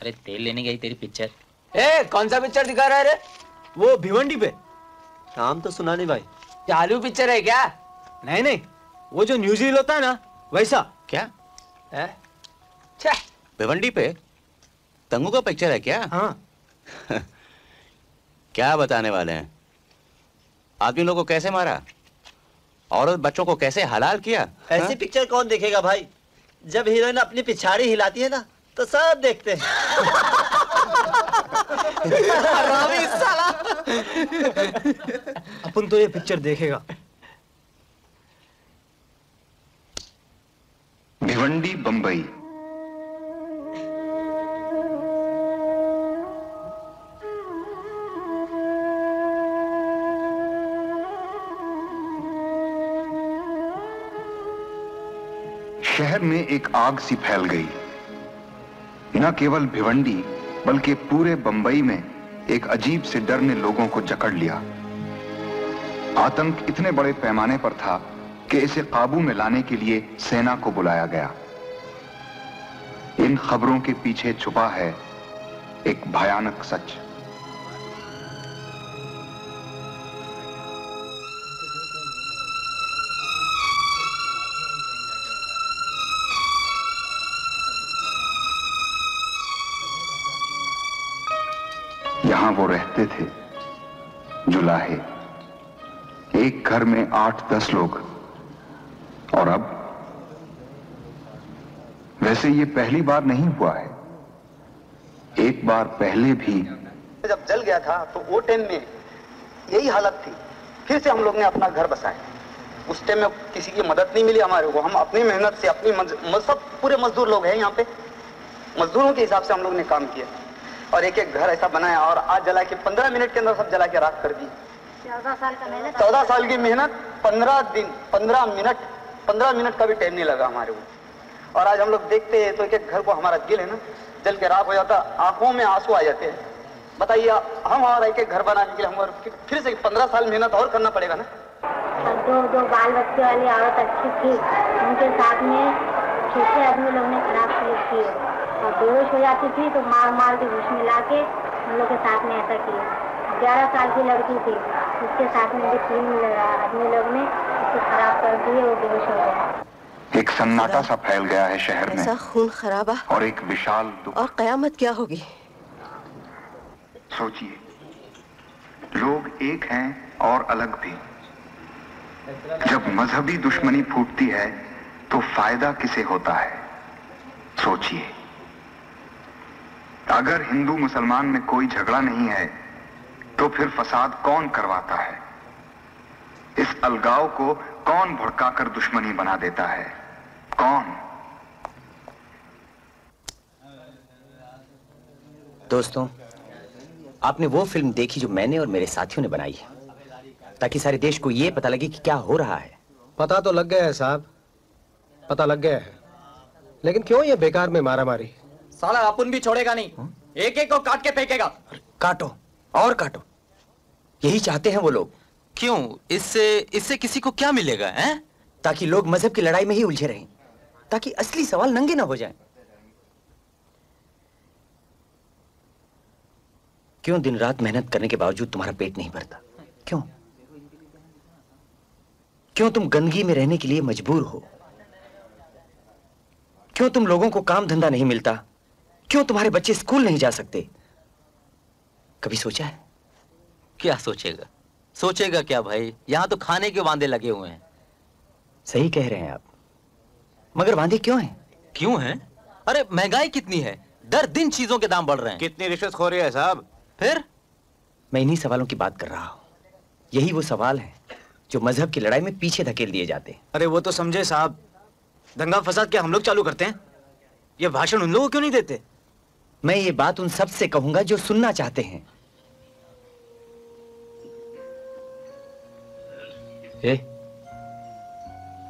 अरे तेल लेने गई तेरी पिक्चर। ए कौन सा पिक्चर दिखा रहा है रे? वो भिवंडी पे। नाम तो सुना नहीं भाई। चालू पिक्चर है क्या? नहीं नहीं वो जो न्यूज़ रील होता है ना वैसा। क्या? है? भिवंडी पे तंगू का पिक्चर है क्या? हाँ। क्या बताने वाले हैं? आदमी लोग को कैसे मारा? औरत बच्चों को कैसे हलाल किया? ऐसी पिक्चर कौन देखेगा भाई? जब हीरोइन अपनी पिछाड़ी हिलाती है ना तो सब देखते हैं। साला। अपन तो ये पिक्चर देखेगा। भिवंडी, बंबई। शहर में एक आग सी फैल गई। न केवल भिवंडी बल्कि पूरे बंबई में एक अजीब से डर ने लोगों को जकड़ लिया। आतंक इतने बड़े पैमाने पर था कि इसे काबू में लाने के लिए सेना को बुलाया गया। इन खबरों के पीछे छुपा है एक भयानक सच। वो रहते थे जुलाहे। एक घर में आठ दस लोग। और अब वैसे ये पहली बार नहीं हुआ है। एक बार पहले भी। जब जल गया था तो वो टाइम में यही हालत थी। फिर से हम लोग ने अपना घर बसाया। उस टाइम में किसी की मदद नहीं मिली हमारे को। हम अपनी मेहनत से अपनी मज, मज, सब पूरे मजदूर लोग हैं यहाँ पे। मजदूरों के हिसाब से हम लोग ने काम किया। और एक एक घर ऐसा बनाया और आज जला के पंद्रह मिनट के अंदर सब जला के राख कर दी। चौदह साल का मेहनत। चौदह साल की मेहनत पंद्रह दिन पंद्रह मिनट पंद्रह मिनट का भी टाइम नहीं लगा हमारे को। और आज हम लोग देखते हैं तो एक एक घर को हमारा दिल है ना जल के राख हो जाता आँखों में आँसू आ जाते हैं। बताइए हम और एक एक घर बनाने के लिए हमारे फिर, से पंद्रह साल मेहनत और करना पड़ेगा ना? दो दो बाल बच्चे वाली औरत अच्छी थी उनके साथ में छोटे आदमी लोग ने खराब किए। और बेहोश हो जाती थी तो मार मार के घुस मिला के हम लोग के साथ में ऐसा किया। ग्यारह साल की लड़की थी उसके साथ में भी तीन आदमी लोग ने उसको खराब कर दिए वो बेहोश हो गया एक सन्नाटा सा फैल गया है शहर में। ऐसा खून खराबा और एक विशाल दुख। और कयामत क्या होगी? सोचिए लोग एक हैं और अलग भी। जब मजहबी दुश्मनी फूटती है तो फ़ायदा किसे होता है? सोचिए। अगर हिंदू मुसलमान में कोई झगड़ा नहीं है तो फिर फसाद कौन करवाता है? इस अलगाव को कौन भड़काकर दुश्मनी बना देता है? कौन? दोस्तों आपने वो फ़िल्म देखी जो मैंने और मेरे साथियों ने बनाई है ताकि सारे देश को यह पता लगे कि क्या हो रहा है। पता तो लग गया है साहब पता लग गया है लेकिन क्यों ये बेकार में मारा मारी साला अपन भी छोड़ेगा नहीं। एक एक को काट के फेंकेगा। काटो और काटो। यही चाहते हैं वो लोग। क्यों? इससे इससे किसी को क्या मिलेगा हैं? ताकि लोग मज़हब की लड़ाई में ही उलझे रहें ताकि असली सवाल नंगे ना हो जाएँ। क्यों दिन रात मेहनत करने के बावजूद तुम्हारा पेट नहीं भरता? क्यों? क्यों तुम गंदगी में रहने के लिए मजबूर हो? क्यों तुम लोगों को काम धंधा नहीं मिलता? क्यों तुम्हारे बच्चे स्कूल नहीं जा सकते? कभी सोचा है? क्या सोचेगा? सोचेगा क्या भाई? यहाँ तो खाने के वांदे लगे हुए हैं। सही कह रहे हैं आप। मगर वांदे क्यों हैं? क्यों हैं? अरे महँगाई कितनी है? दर दिन चीज़ों के दाम बढ़ रहे हैं। कितनी रिश्वत खो रही है साहब? फिर? मैं इन्हीं सवालों की बात कर रहा हूँ। यही वो सवाल है जो मज़हब की लड़ाई में पीछे धकेल दिए जाते हैं। अरे वो तो समझे साहब। दंगा फसाद क्या हम लोग चालू करते हैं? ये भाषण उन लोगों क्यों नहीं देते? मैं ये बात उन सबसे कहूँगा जो सुनना चाहते हैं। ए,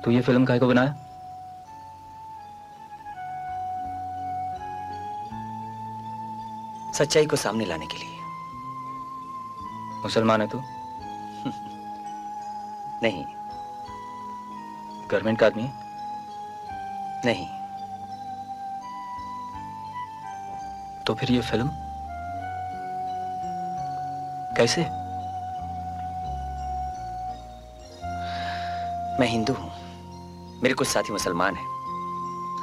तू ये फ़िल्म काय को बनाया? सच्चाई को सामने लाने के लिए। मुसलमान है तू? नहीं। गवर्नमेंट का आदमी नहीं। तो फिर ये फ़िल्म? कैसे? मैं हिंदू हूँ। मेरे कुछ साथी मुसलमान हैं।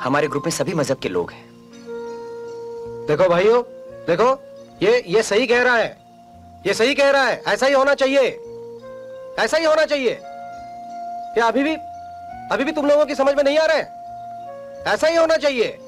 हमारे ग्रुप में सभी मज़हब के लोग हैं। देखो भाइयों, देखो, ये ये सही कह रहा है। ये सही कह रहा है। ऐसा ही होना चाहिए। ऐसा ही होना चाहिए। क्या अभी भी अभी भी तुम लोगों की समझ में नहीं आ रहा है? ऐसा ही होना चाहिए।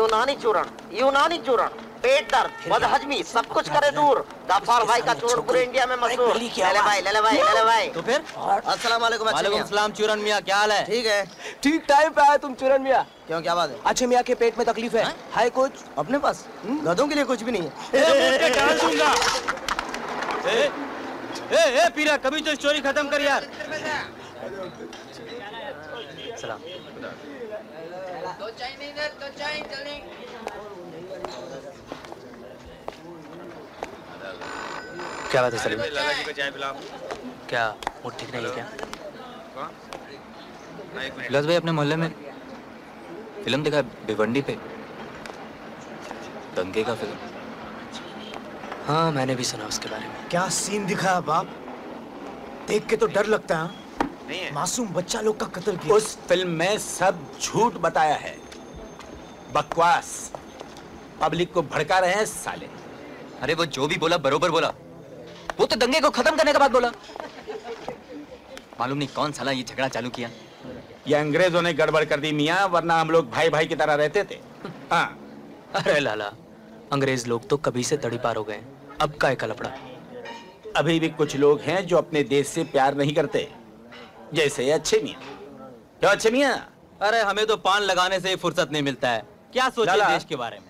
यूनानी चूर्ण यूनानी चूर्ण पेट दर्द बदहजमी सब कुछ करे दूर। गफ्फार भाई का चूर्ण पूरे इंडिया में मशहूर। ले ले भाई ले ले भाई ले ले भाई। तो फिर? अस्सलाम वालेकुम अच्छे वालेकुम सलाम चूरन मियाँ क्या हाल है? ठीक है। ठीक टाइम पे आया तुम चूरन मियाँ। क्यों क्या बात है? अच्छे मियाँ के पेट में तकलीफ़ है। है? कुछ? अपने पास? गधों के लिए कुछ भी नहीं है। ए, ए, ए, पीरा कभी तो स्टोरी खत्म कर यार। सलाम। क्या बात है सलीम? क्या मूड ठीक नहीं है क्या? विलास भाई अपने मोहल्ले में फ़िल्म देखा भिवंडी पे? दंगे का फ़िल्म। हाँ मैंने भी सुना उसके बारे में। क्या सीन दिखाया बाप देख के तो डर लगता है हाँ? मासूम बच्चा लोग का कत्ल किया। उस फ़िल्म में सब झूठ बताया है। बकवास। पब्लिक को भड़का रहे हैं साले। अरे वो जो भी बोला बरोबर बोला। वो तो दंगे को खत्म करने का बात बोला। मालूम नहीं कौन साला ये झगड़ा चालू किया। ये अंग्रेज़ों ने गड़बड़ कर दी मियाँ वरना हम लोग भाई भाई की तरह रहते थे। हाँ। अरे लाला अंग्रेज़ लोग तो कभी से तड़ी पार हो गए अब का एक लपड़ा अभी भी कुछ लोग हैं जो अपने देश से प्यार नहीं करते। जैसे अच्छे मियाँ। क्यों अच्छे मियाँ? अरे हमें तो पान लगाने से फुर्सत नहीं मिलता है। क्या सोचे देश के बारे में?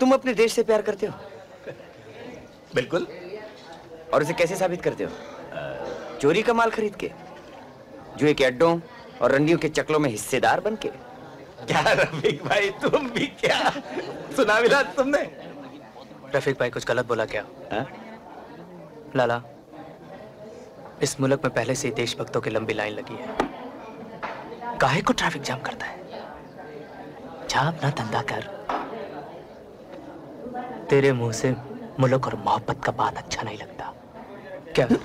तुम अपने देश से प्यार करते हो? बिल्कुल। और उसे कैसे साबित करते हो? चोरी का माल खरीद के? जुए के अड्डों और रंडियों के चकलों में हिस्सेदार बन के? क्या रफीक भाई तुम भी क्या? सुना मिला तुमने? रफीक भाई कुछ गलत बोला क्या? लाला इस मुल्क में पहले से ही देशभक्तों की लंबी लाइन लगी है। काहे को ट्रैफ़िक जाम करता है? जा अपना धंधा कर। तेरे मुँह से मुलक और मोहब्बत का बात अच्छा नहीं लगता। क्या? विलास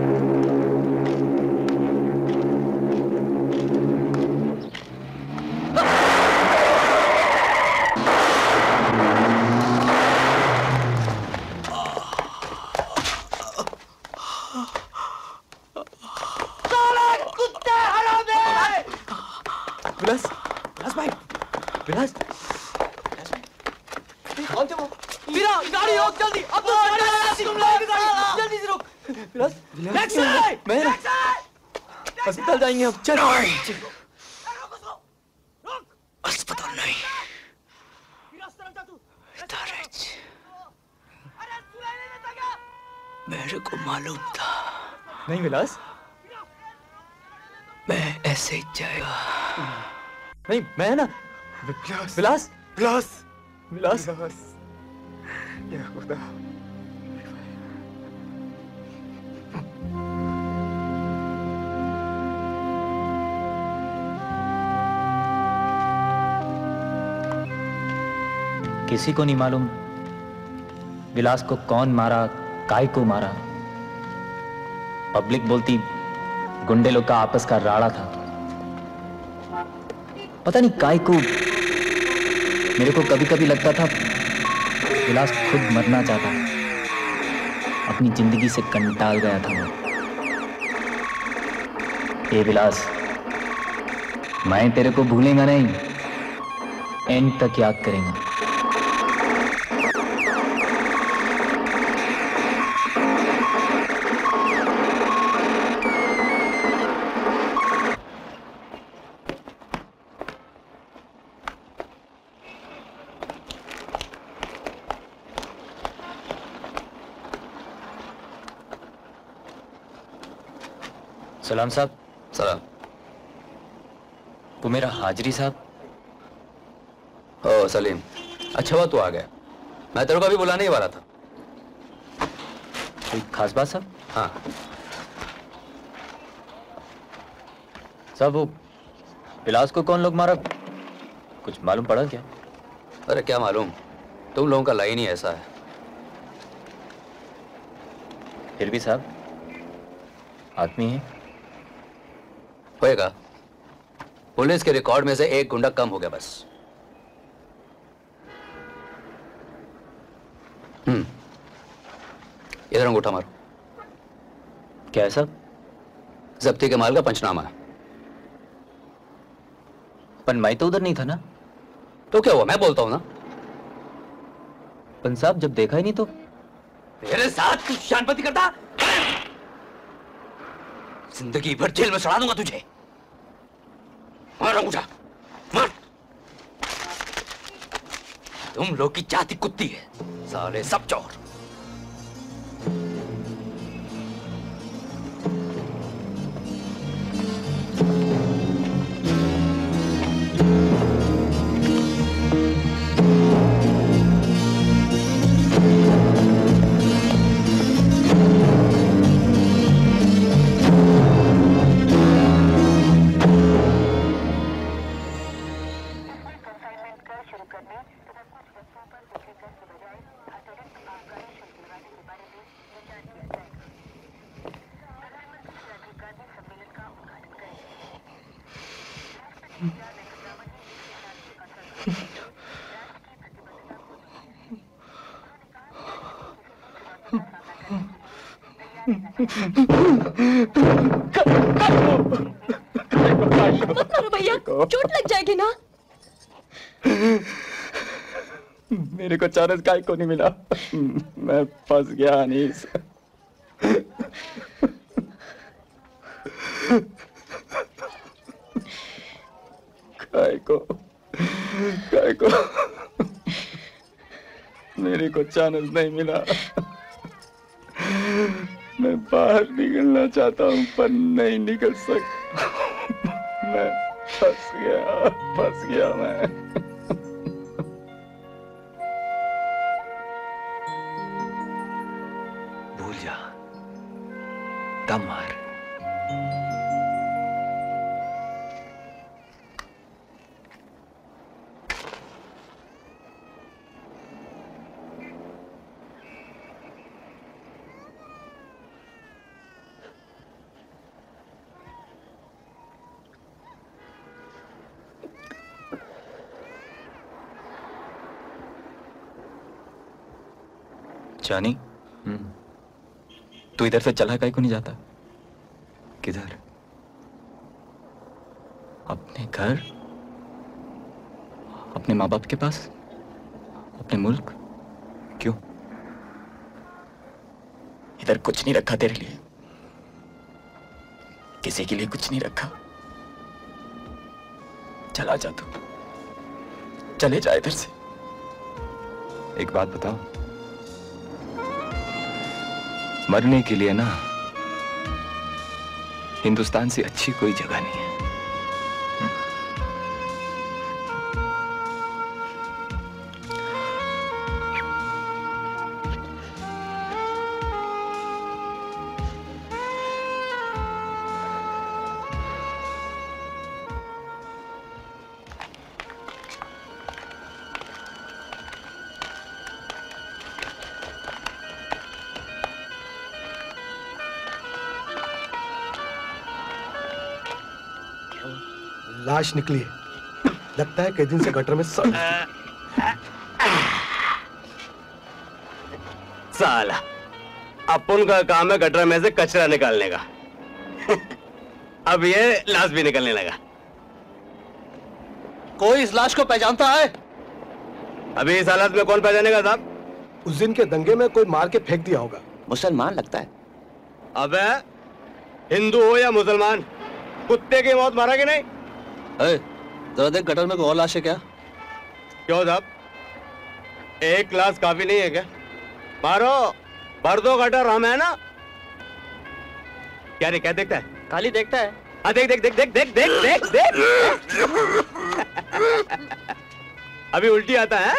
मैं अस्पताल जाएँगे अब। चल। अस्पताल नहीं। मेरे को मालूम था। नहीं विलास? मैं ऐसे ही जाएगा। नहीं मैं ना विलास। विलास? विलास। विलास? या खुदा किसी को नहीं मालूम विलास को कौन मारा काय को मारा। पब्लिक बोलती, गुंडे लोग का आपस का राड़ा था। पता नहीं काय को, मेरे को कभी कभी लगता था विलास खुद मरना चाहता अपनी ज़िंदगी से कंटाल गया था वो। ए विलास मैं तेरे को भूलेगा नहीं, एंड तक याद करेंगे। सलाम साहब। सलाम। वो मेरा हाजरी साहब। ओ सलीम। अच्छा हुआ तू आ गया। मैं तेरे को अभी बुलाने ही वाला था। कोई खास बात साहब? हाँ। साहब वो विलास को कौन लोग मारा? कुछ मालूम पड़ा क्या? अरे क्या मालूम? तुम लोगों का लाइन ही ऐसा है। फिर भी साहब आदमी है। होएगा। पुलिस के रिकॉर्ड में से एक गुंडा कम हो गया बस। हम्म। इधर अंगूठा मारो। क्या है सब? जब्ती के माल का पंचनामा। है पन मैं तो उधर नहीं था ना? तो क्या हुआ? मैं बोलता हूँ ना। पन साहब जब देखा ही नहीं तो? मेरे साथ कुछ शानपति करता? ज़िंदगी भर जेल में सड़ा दूँगा तुझे। मार अंगूठा मार। तुम लोग की जाति कुत्ती है। साले सब चोर। भैया, चोट लग जाएगी ना? मेरे को चारस काय को नहीं मिला। मैं फंस गया, अनीस। को काय को। मेरे को चांस नहीं मिला। मैं बाहर निकलना चाहता हूँ, पर नहीं निकल सकता मैं फंस गया फंस गया मैं। भूल जा। दम जानी। तू इधर से चला काहे को नहीं जाता। किधर? अपने घर? अपने माँ बाप के पास? अपने मुल्क? क्यों? इधर कुछ नहीं रखा तेरे लिए। किसी के लिए कुछ नहीं रखा। चला जा तू। चले जा इधर से। एक बात बताओ। मरने के लिए ना हिंदुस्तान से अच्छी कोई जगह नहीं है। लाश निकली है। लगता है कई दिन से गटर में सड़ साला अपन का काम है गटर में से कचरा निकालने का। अब ये लाश भी निकलने लगा। कोई इस लाश को पहचानता है? अभी इस हालत में कौन पहचानेगा साहब? उस दिन के दंगे में कोई मार के फेंक दिया होगा। मुसलमान लगता है। अबे हिंदू हो या मुसलमान कुत्ते की मौत मारा कि नहीं? जरा देख गटर में कोई और लाश है क्या? क्यों साहब? एक क्लास काफ़ी नहीं है क्या? मारो भर दो गटर हम है ना? क्या रे क्या देखता है? खाली देखता है। हाँ देख देख देख देख देख देख देख देख। अभी उल्टी आता है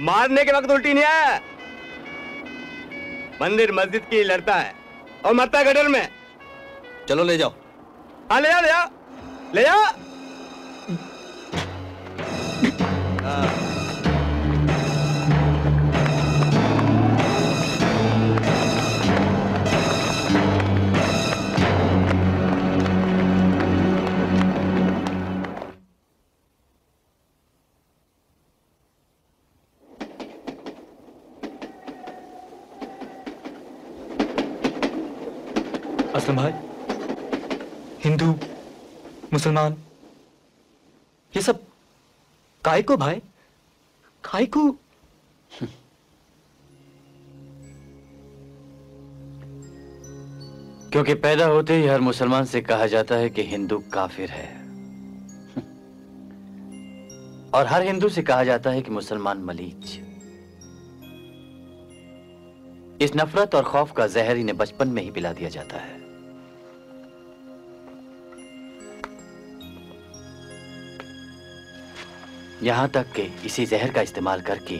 मारने के वक्त उल्टी नहीं आया मंदिर मस्जिद की लड़ता है और मरता है गटर में। चलो ले जाओ। हाँ ले जाओ ले जाओ ले जाओ। असलम भाई हिंदू मुसलमान ये सब काय को भाई? काय को क्योंकि पैदा होते ही हर मुसलमान से कहा जाता है कि हिंदू काफिर है। और हर हिंदू से कहा जाता है कि मुसलमान मलीच। इस नफरत और खौफ का जहर इन्हें बचपन में ही पिला दिया जाता है। यहाँ तक कि इसी जहर का इस्तेमाल करके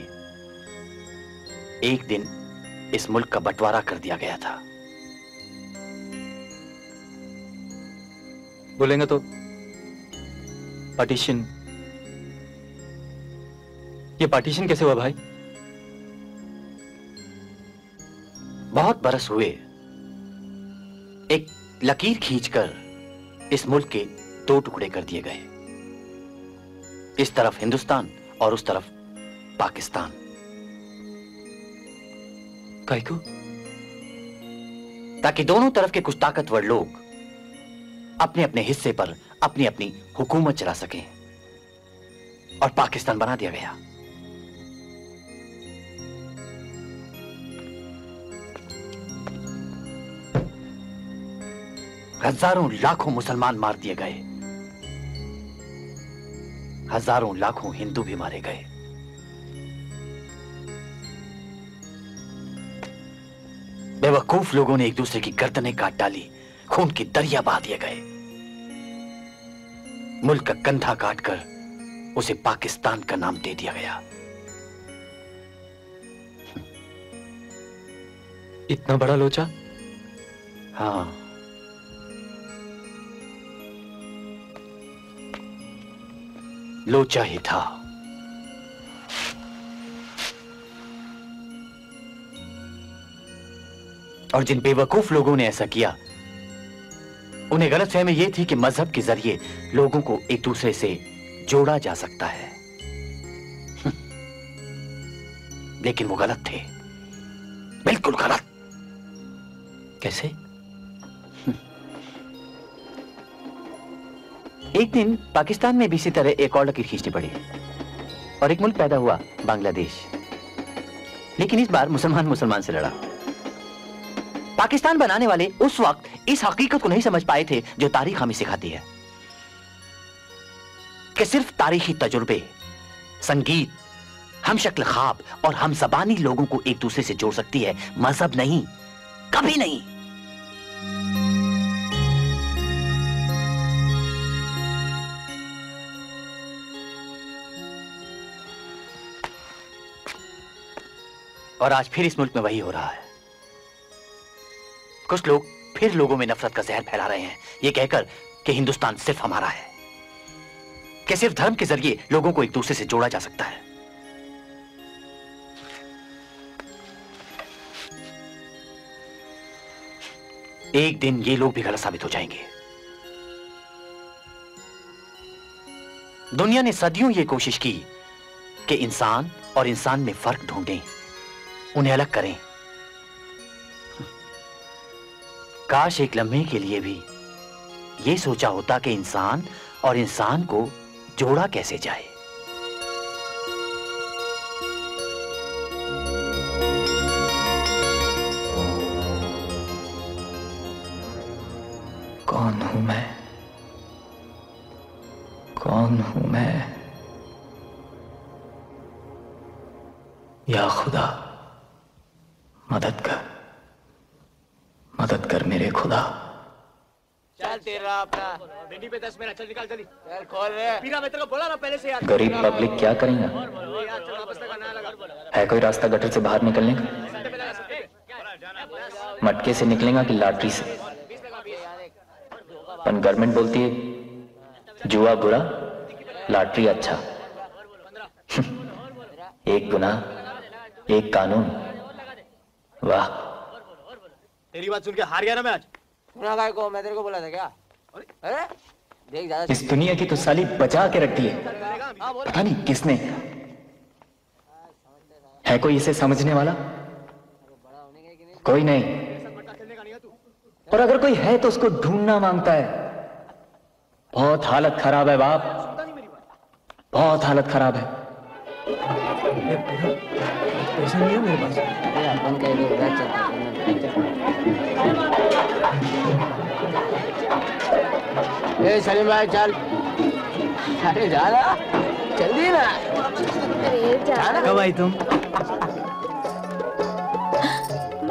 एक दिन इस मुल्क का बंटवारा कर दिया गया था। बोलेंगे तो पार्टीशन ये पार्टीशन कैसे हुआ भाई? बहुत बरस हुए। एक लकीर खींचकर इस मुल्क के दो टुकड़े कर दिए गए। इस तरफ़ हिंदुस्तान और उस तरफ़ पाकिस्तान। काय को ताकि दोनों तरफ़ के कुछ ताकतवर लोग अपने अपने हिस्से पर अपनी अपनी हुकूमत चला सकें और पाकिस्तान बना दिया गया। हज़ारों लाखों मुसलमान मार दिए गए। हज़ारों लाखों हिंदू भी मारे गए। बेवकूफ़ लोगों ने एक दूसरे की गर्दनें काट डाली खून की दरिया बहा दिए गए। मुल्क का कंधा काटकर उसे पाकिस्तान का नाम दे दिया गया। इतना बड़ा लोचा? हाँ। लोचा ही था। और जिन बेवकूफ़ लोगों ने ऐसा किया, उन्हें गलत फहमी यह थी कि मज़हब के ज़रिए लोगों को एक दूसरे से जोड़ा जा सकता है। लेकिन वो गलत थे। बिल्कुल गलत। कैसे? एक दिन पाकिस्तान में भी इसी तरह एक और लकीर खींचनी पड़ी और एक मुल्क पैदा हुआ, बांग्लादेश। लेकिन इस बार मुसलमान मुसलमान से लड़ा। पाकिस्तान बनाने वाले उस वक्त इस हकीकत को नहीं समझ पाए थे जो तारीख हमें सिखाती है। कि सिर्फ़ तारीखी तजुर्बे, संगीत हम शक्ल खाब और हम जबानी लोगों को एक दूसरे से जोड़ सकती है, मज़हब नहीं, कभी नहीं। और आज फिर इस मुल्क में वही हो रहा है। कुछ लोग फिर लोगों में नफरत का जहर फैला रहे हैं। ये कहकर कि हिंदुस्तान सिर्फ़ हमारा है, कि सिर्फ़ धर्म के ज़रिए लोगों को एक दूसरे से जोड़ा जा सकता है। एक दिन ये लोग भी गलत साबित हो जाएँगे। दुनिया ने सदियों ये कोशिश की कि इंसान और इंसान में फ़र्क ढूंढें। उन्हें अलग करें। काश एक लम्हे के लिए भी ये सोचा होता कि इंसान और इंसान को जोड़ा कैसे जाए। कौन हूँ मैं? कौन हूँ मैं? या खुदा? मदद कर। मदद कर मेरे खुदा। चल तेरा अपना। भिंडी पे दस मेरा चल निकाल जल्दी चल खोल रे। पीरा मैं तेरे को बोला ना पहले से यार। गरीब पब्लिक क्या करेगा? यार चल वापस तक ना लगा। है कोई रास्ता गटर से बाहर निकलने का? मटके से निकलेगा कि लॉटरी से? पर गवर्नमेंट बोलती है जुआ बुरा लॉटरी अच्छा। एक गुना एक कानून। वाह। तेरी बात सुन के हार गया ना मैं आज? सुना काय को मैं तेरे को बोला था क्या? अरे। देख ज़्यादा इस दुनिया की तो साली बचा के रख दी है पता नहीं किसने। है कोई इसे समझने वाला? कोई नहीं। और अगर कोई है तो उसको ढूंढना माँगता है। बहुत हालत खराब है बाप। बहुत हालत खराब है। पैसा नहीं है मेरे पास? अपन का इधर उधर चलता है ए सलीम भाई चल। अरे जा ना जल्दी ना। अरे जाना कब आई तुम?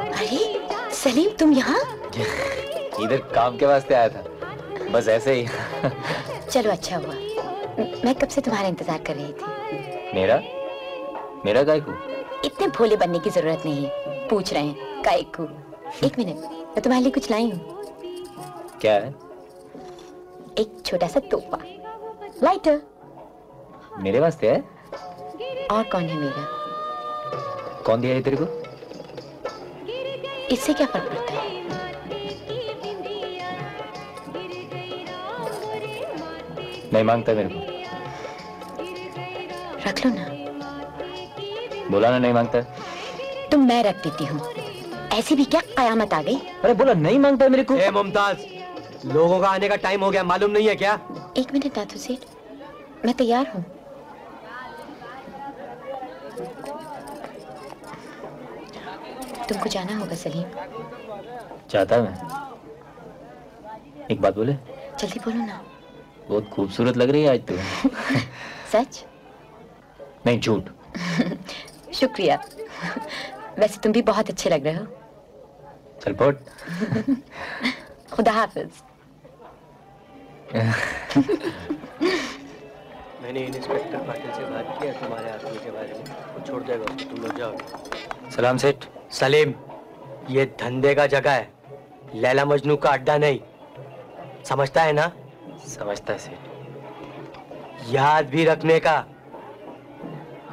अरे सलीम तुम यहाँ? इधर काम के वास्ते आया था। बस ऐसे ही। चलो अच्छा हुआ। मैं कब से तुम्हारा इंतज़ार कर रही थी? मेरा? मेरा गाय को इतने भोले बनने की ज़रूरत नहीं। है पूछ रहे हैं काय को एक मिनट मैं तुम्हारे लिए कुछ लाई हूँ। क्या है? एक छोटा सा तोहफा। लाइटर मेरे वास्ते है? और कौन है मेरा? कौन दिया है तेरे को? इससे क्या फ़र्क पड़ता है? नहीं माँगता मेरे को। रख लो ना। बोला ना नहीं माँगता? तुम मैं रख देती हूँ। ऐसी भी क्या कयामत आ गई? अरे बोला नहीं माँगता मेरे को। ए मुमताज़ लोगों का आने का टाइम हो गया मालूम नहीं है क्या? एक मिनट नाथू सेठ मैं तैयार हूँ। तुमको जाना होगा सलीम। चाहता मैं। एक बात बोले? जल्दी बोलो ना। बहुत खूबसूरत लग रही है आज तू। सच? नहीं झूठ। शुक्रिया। वैसे तुम भी बहुत अच्छे लग रहे हो। चल पट खुदा हाफिज। मैंने इंस्पेक्टर पाटिल से बात किया तुम्हारे आदमी के बारे में। वो छोड़ देगा तुम लोग जाओ सलाम सेठ। सलीम ये धंधे का जगह है। लैला मजनू का अड्डा नहीं। समझता है ना? समझता है सेठ। याद भी रखने का।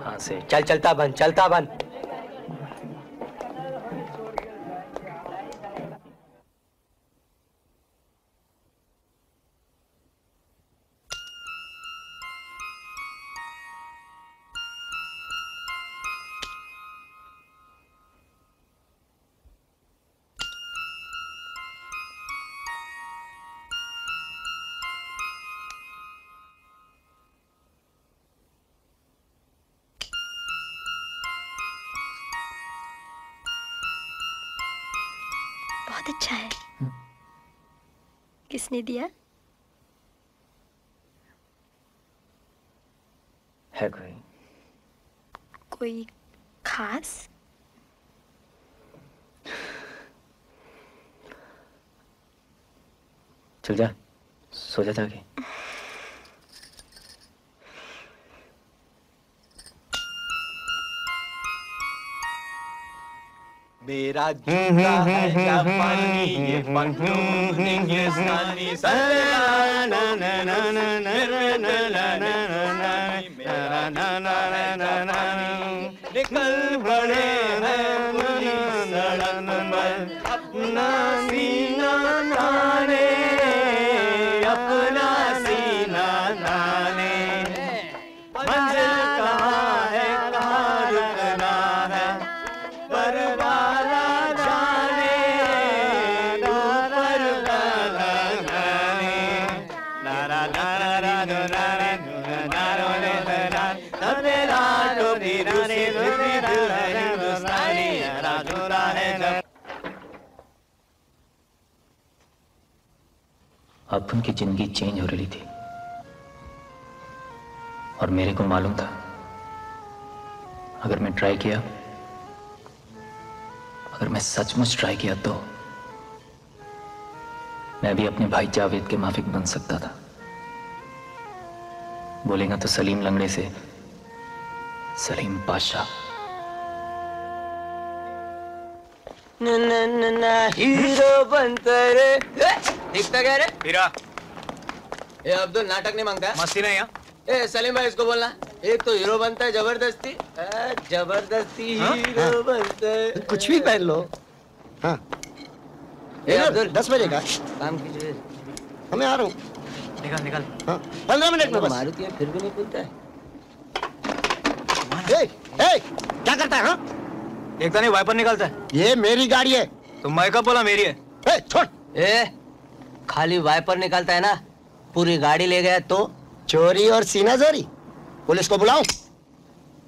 हाँ से। चल चलता बन चलता बन। किसने दिया? है कोई? कोई खास? चल जा। सो जा जाके मेरा जूता है जापानी ये निकल पड़े हैं सड़क पर अपना सीना अब उनकी ज़िंदगी चेंज हो रही थी। और मेरे को मालूम था, अगर मैं ट्राई किया, अगर मैं सचमुच ट्राई किया तो मैं भी अपने भाई जावेद के माफिक बन सकता था। बोलेगा तो सलीम लंगड़े से, सलीम पाशा न न न हीरो बनता रे दिखता क्या रे? हीरा ए अब्दुल नाटक नहीं माँगता? मस्ती नहीं है। ए सलीम भाई इसको बोलना। एक तो हीरो बनता है ज़बरदस्ती। ज़बरदस्ती हाँ? हीरो हाँ। बनता है। कुछ भी पहन लो। हाँ। ए अब्दुल। दस बजे का। काम कीजिए। हमें आ रहा हूँ। निकल निकल। हाँ। पंद्रह मिनट में बस। मारुति है फिर भी नहीं खुलता है। ए, ए, क्या करता है हाँ? देखता नहीं वाइपर निकलता है। ये मेरी गाड़ी है। तुम मैं कब बोला मेरी है। ए, छोड़। ए खाली वाइपर निकलता है ना पूरी गाड़ी ले गया तो चोरी और सीना जोरी पुलिस को बुलाऊं?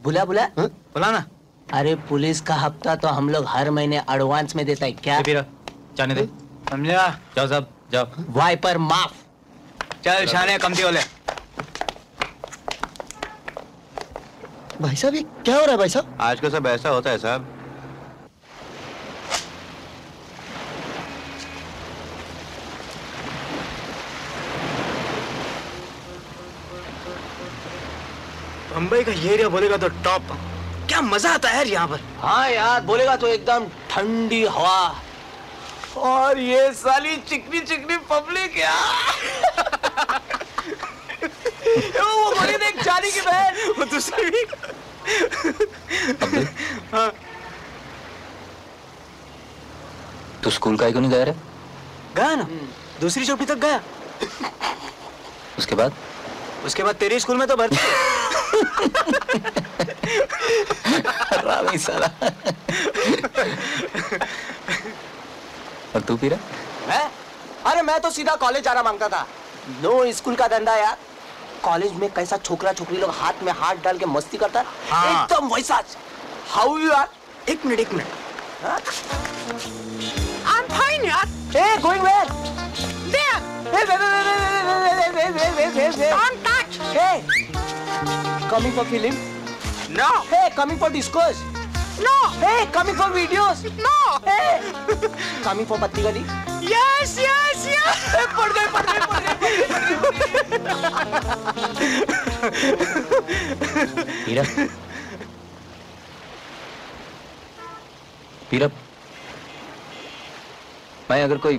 बुला बुला। बुला ना अरे पुलिस का हफ़्ता तो हम लोग हर महीने एडवांस में देता है क्या? जाने दे। समझा? जाओ सब जाओ। वाइपर माफ़। चल शाने कमती वाले। भाई साहब ये क्या हो रहा है भाई साहब? आज का सब ऐसा होता है साहब। मुंबई का ये एरिया बोलेगा तो टॉप। क्या मज़ा आता है यार यहाँ पर। हाँ यार बोलेगा तो एकदम ठंडी हवा। और ये साली चिकनी चिकनी पब्लिक यार। वो बोली देख चाली की बहन। वो दूसरी भी हाँ। तू स्कूल का ही क्यों नहीं गया रे? गया ना? दूसरी चौकी तक गया। उसके बाद? उसके बाद तेरे स्कूल में तो भर्ती रामी साला। और तू पी रहा मैं? अरे मैं तो सीधा कॉलेज जाना माँगता था। नो स्कूल का धंधा यार। कॉलेज में कैसा छोकरा छोकरी लोग हाथ में हाथ डाल के मस्ती करता है? हाँ। एकदम वैसा। हाउ यू आर एक मिनट एक मिनट। I'm fine यार। hey going where? Don't touch! Hey! Coming for film? No! Hey, coming for discos? No! Hey, coming for videos? No! Hey! coming for party Gali? Yes, yes, yes! Hey, padde, padde, padde! Peerab. Peerab. मैं अगर कोई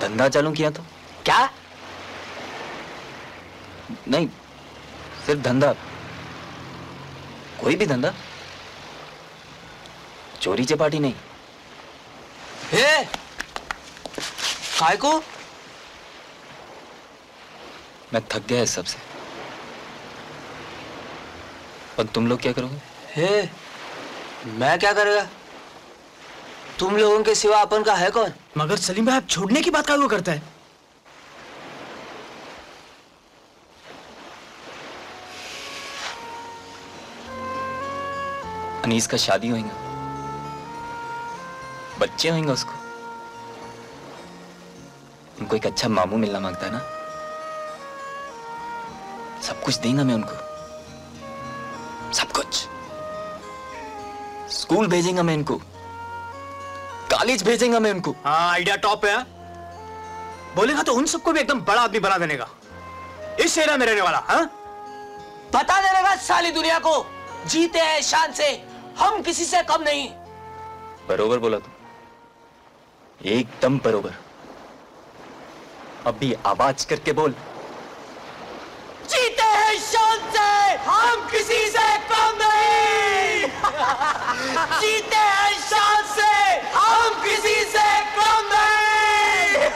धंधा चालू किया तो? क्या? नहीं सिर्फ़ धंधा। कोई भी धंधा। चोरी चपाटी नहीं। हे! काय को? मैं थक गया इस सबसे और तुम लोग क्या करोगे? हे! मैं क्या करेगा? तुम लोगों के सिवा अपन का है कौन? मगर सलीम भाई आप छोड़ने की बात का वो करता है। अनीस का शादी होएगा। बच्चे होंगे उसको। उनको एक अच्छा मामू मिलना माँगता है ना? सब कुछ देंगे मैं उनको। सब कुछ। स्कूल भेजेंगे मैं इनको। कॉलेज भेजेंगे मैं उनको। हाँ आइडिया टॉप है हाँ? बोलेगा तो उन सबको भी एकदम बड़ा आदमी बना देने का। इस एरिया में रहने वाला हाँ? बता देने का साली दुनिया को जीते हैं शान से। हम किसी से कम नहीं। बरोबर बोला तू एकदम बरोबर। अभी आवाज़ करके बोल। जीते हैं शान से। हम किसी से कम नहीं। जीते हैं शान से। हम किसी से कम नहीं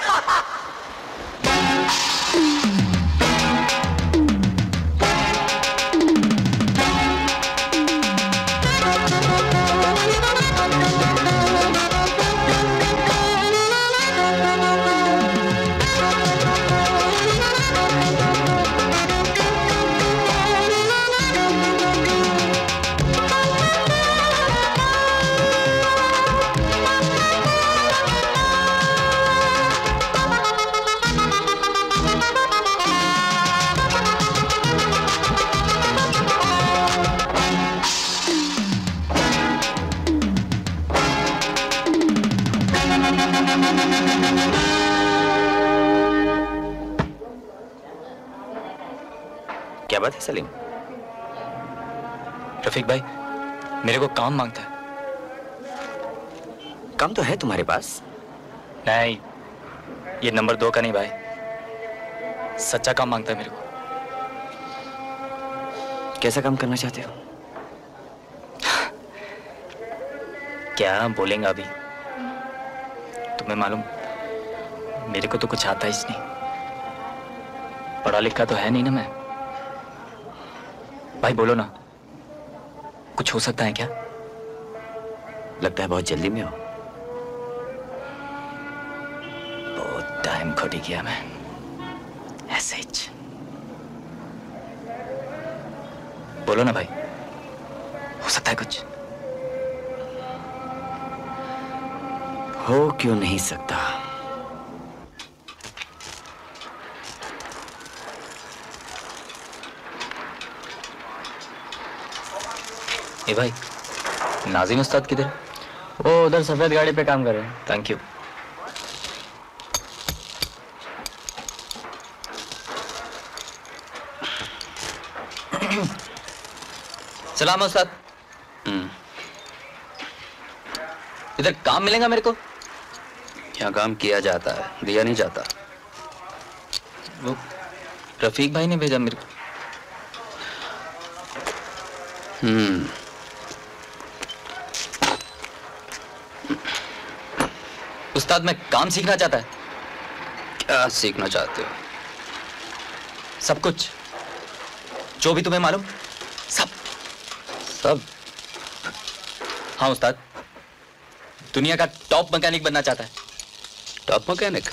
बात है सलीम? रफीक भाई मेरे को काम माँगता है। काम तो है तुम्हारे पास? नहीं ये नंबर दो का नहीं भाई। सच्चा काम माँगता है मेरे को। कैसा काम करना चाहते हो? क्या बोलेंगे अभी? तुम्हें मालूम मेरे को तो कुछ आता ही नहीं। पढ़ा लिखा तो है नहीं ना मैं। भाई, बोलो ना। कुछ हो सकता है क्या? लगता है बहुत जल्दी में हो। बहुत टाइम खोटी किया मैं ऐसे बोलो ना भाई। हो सकता है कुछ। हो क्यों नहीं सकता? ए भाई नाजिम उस्ताद किधर वो उधर सफ़ेद गाड़ी पे काम कर रहे हैं। थैंक यू सलाम उस्ताद। इधर काम मिलेगा मेरे को? यहाँ काम किया जाता है दिया नहीं जाता। वो रफीक भाई ने भेजा मेरे को। हम्म। उस्ताद मैं काम सीखना चाहता है। क्या सीखना चाहते हो? सब कुछ जो भी तुम्हें मालूम सब। सब? हाँ उस्ताद दुनिया का टॉप मैकेनिक बनना चाहता है। टॉप मैकेनिक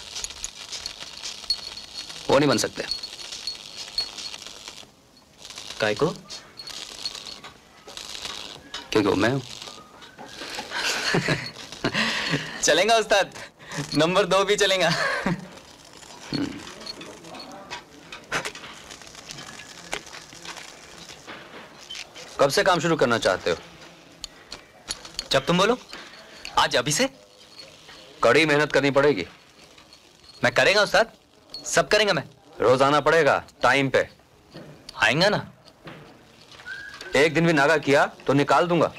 वो नहीं बन सकते। काय को क्योंकि वो मैं हूँ। चलेगा उस्ताद? नंबर दो भी चलेगा। कब से काम शुरू करना चाहते हो? जब तुम बोलो। आज अभी से। कड़ी मेहनत करनी पड़ेगी। मैं करेगा उस्ताद। सब करेंगे मैं। रोज आना पड़ेगा टाइम पे। आएँगा ना। एक दिन भी नागा किया तो निकाल दूँगा।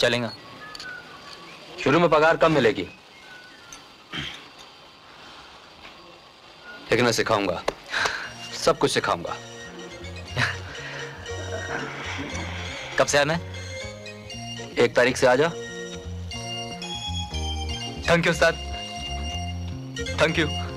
चलेगा। शुरू में पगार कम मिलेगी। लेकिन मैं सिखाऊँगा। सब कुछ सिखाऊँगा। कब से आना एक तारीख से आ जा thank you sir thank you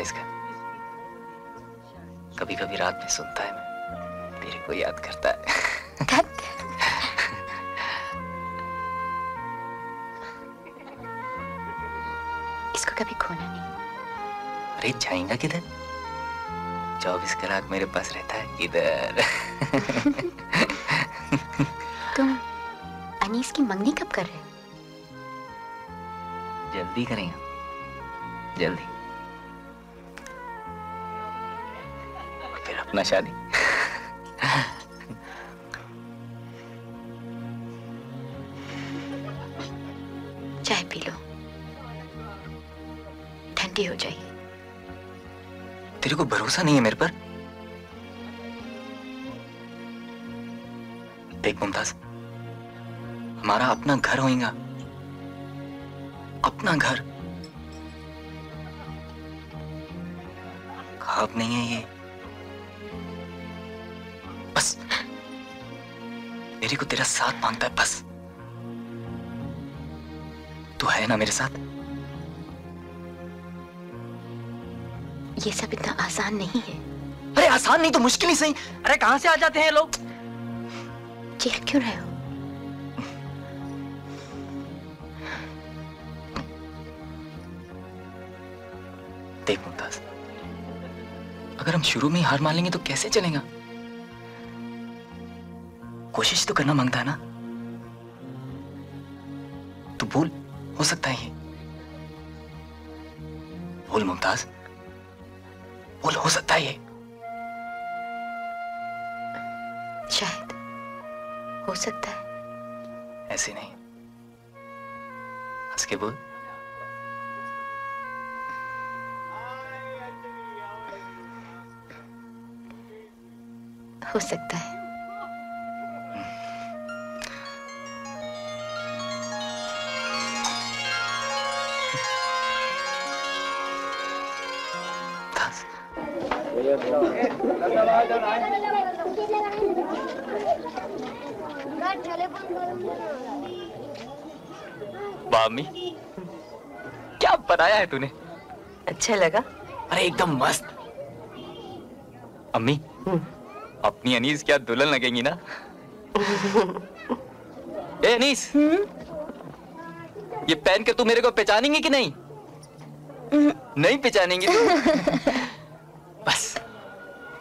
है इसका। कभी कभी रात में सुनता है मैं। तेरे को याद करता है। इसको कभी खोना नहीं। अरे जाएगा किधर? चौबीस कलाक मेरे पास रहता है। इधर। अपना घर होएगा। अपना घर। खाब नहीं है ये। बस। मेरे को तेरा साथ माँगता है बस। तू है ना मेरे साथ? ये सब इतना आसान नहीं है। अरे आसान नहीं तो मुश्किल ही सही। अरे कहाँ से आ जाते हैं लोग? चीख क्यों रहे हो? देख मुमताज़। अगर हम शुरू में ही हार मान लेंगे तो कैसे चलेगा? कोशिश तो करना माँगता है ना? तो भूल हो सकता है ये। भूल मुमताज़। भूल हो सकता है ये। शायद हो सकता है। ऐसे नहीं। हंस के बोल। हो सकता है। बामी क्या बनाया है तूने? अच्छा लगा। अरे एकदम मस्त। अम्मी अपनी अनीस क्या दुल्हन लगेंगी ना? ए अनीस! ये पहन के तू मेरे को पहचानेंगी कि नहीं? नहीं पहचानेंगी बस।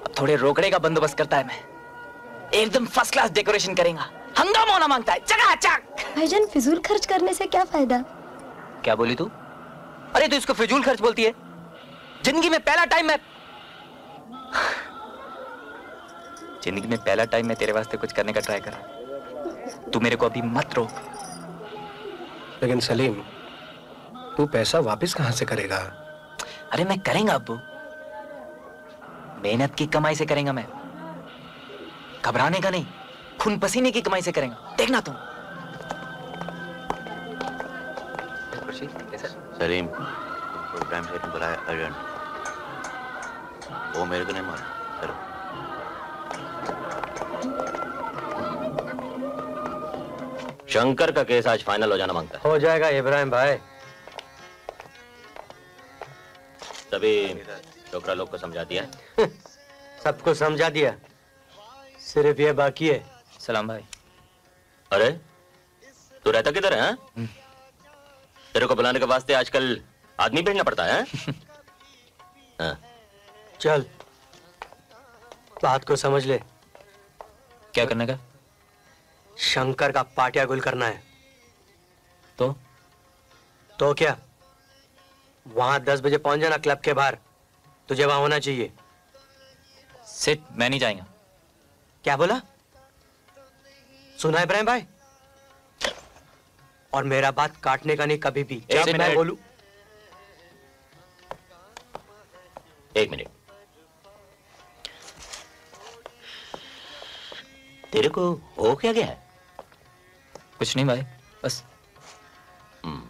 अब थोड़े रोकड़े का बंदोबस्त करता है मैं। एकदम फ़र्स्ट क्लास डेकोरेशन करेगा। हंगामा होना माँगता है। चकाचक भाईजान फिजूल खर्च करने से क्या फ़ायदा? क्या बोली तू? अरे तू इसको फिजूल खर्च बोलती है? ज़िंदगी में पहला टाइम मैं ज़िंदगी में पहला टाइम मैं तेरे वास्ते कुछ करने का ट्राई कर। रहा तू मेरे को अभी मत रोक। लेकिन सलीम तू पैसा वापस कहाँ से करेगा? अरे मैं करेंगा अब्बू मेहनत की कमाई से करेंगा मैं। घबराने का नहीं खून पसीने की कमाई से करेंगे। देखना तुम सलीम प्रोग्राम से बुलाया अर्जेंट वो मेरे को नहीं मारा। चलो। शंकर का केस आज फाइनल हो जाना माँगता हो। जाएगा इब्राहिम भाई। सभी छोकरा लोग को समझा दिया। सबको समझा दिया। सिर्फ़ ये बाकी है। सलाम भाई। अरे तू रहता किधर है हाँ? तेरे को बुलाने के वास्ते आजकल आदमी भेजना पड़ता हाँ? हाँ, चल बात को समझ ले। क्या करने का? शंकर का पाटिया गुल करना है। तो? तो क्या? वहाँ दस बजे पहुँच जाना क्लब के बाहर। तुझे वहाँ होना चाहिए। सेठ मैं नहीं जाएगा। क्या बोला? सुना इब्राहिम भाई? और मेरा बात काटने का नहीं कभी भी। एक मैं मिनट। बोलूँ एक मिनट। तेरे को हो क्या गया है? कुछ नहीं भाई बस। हम्म,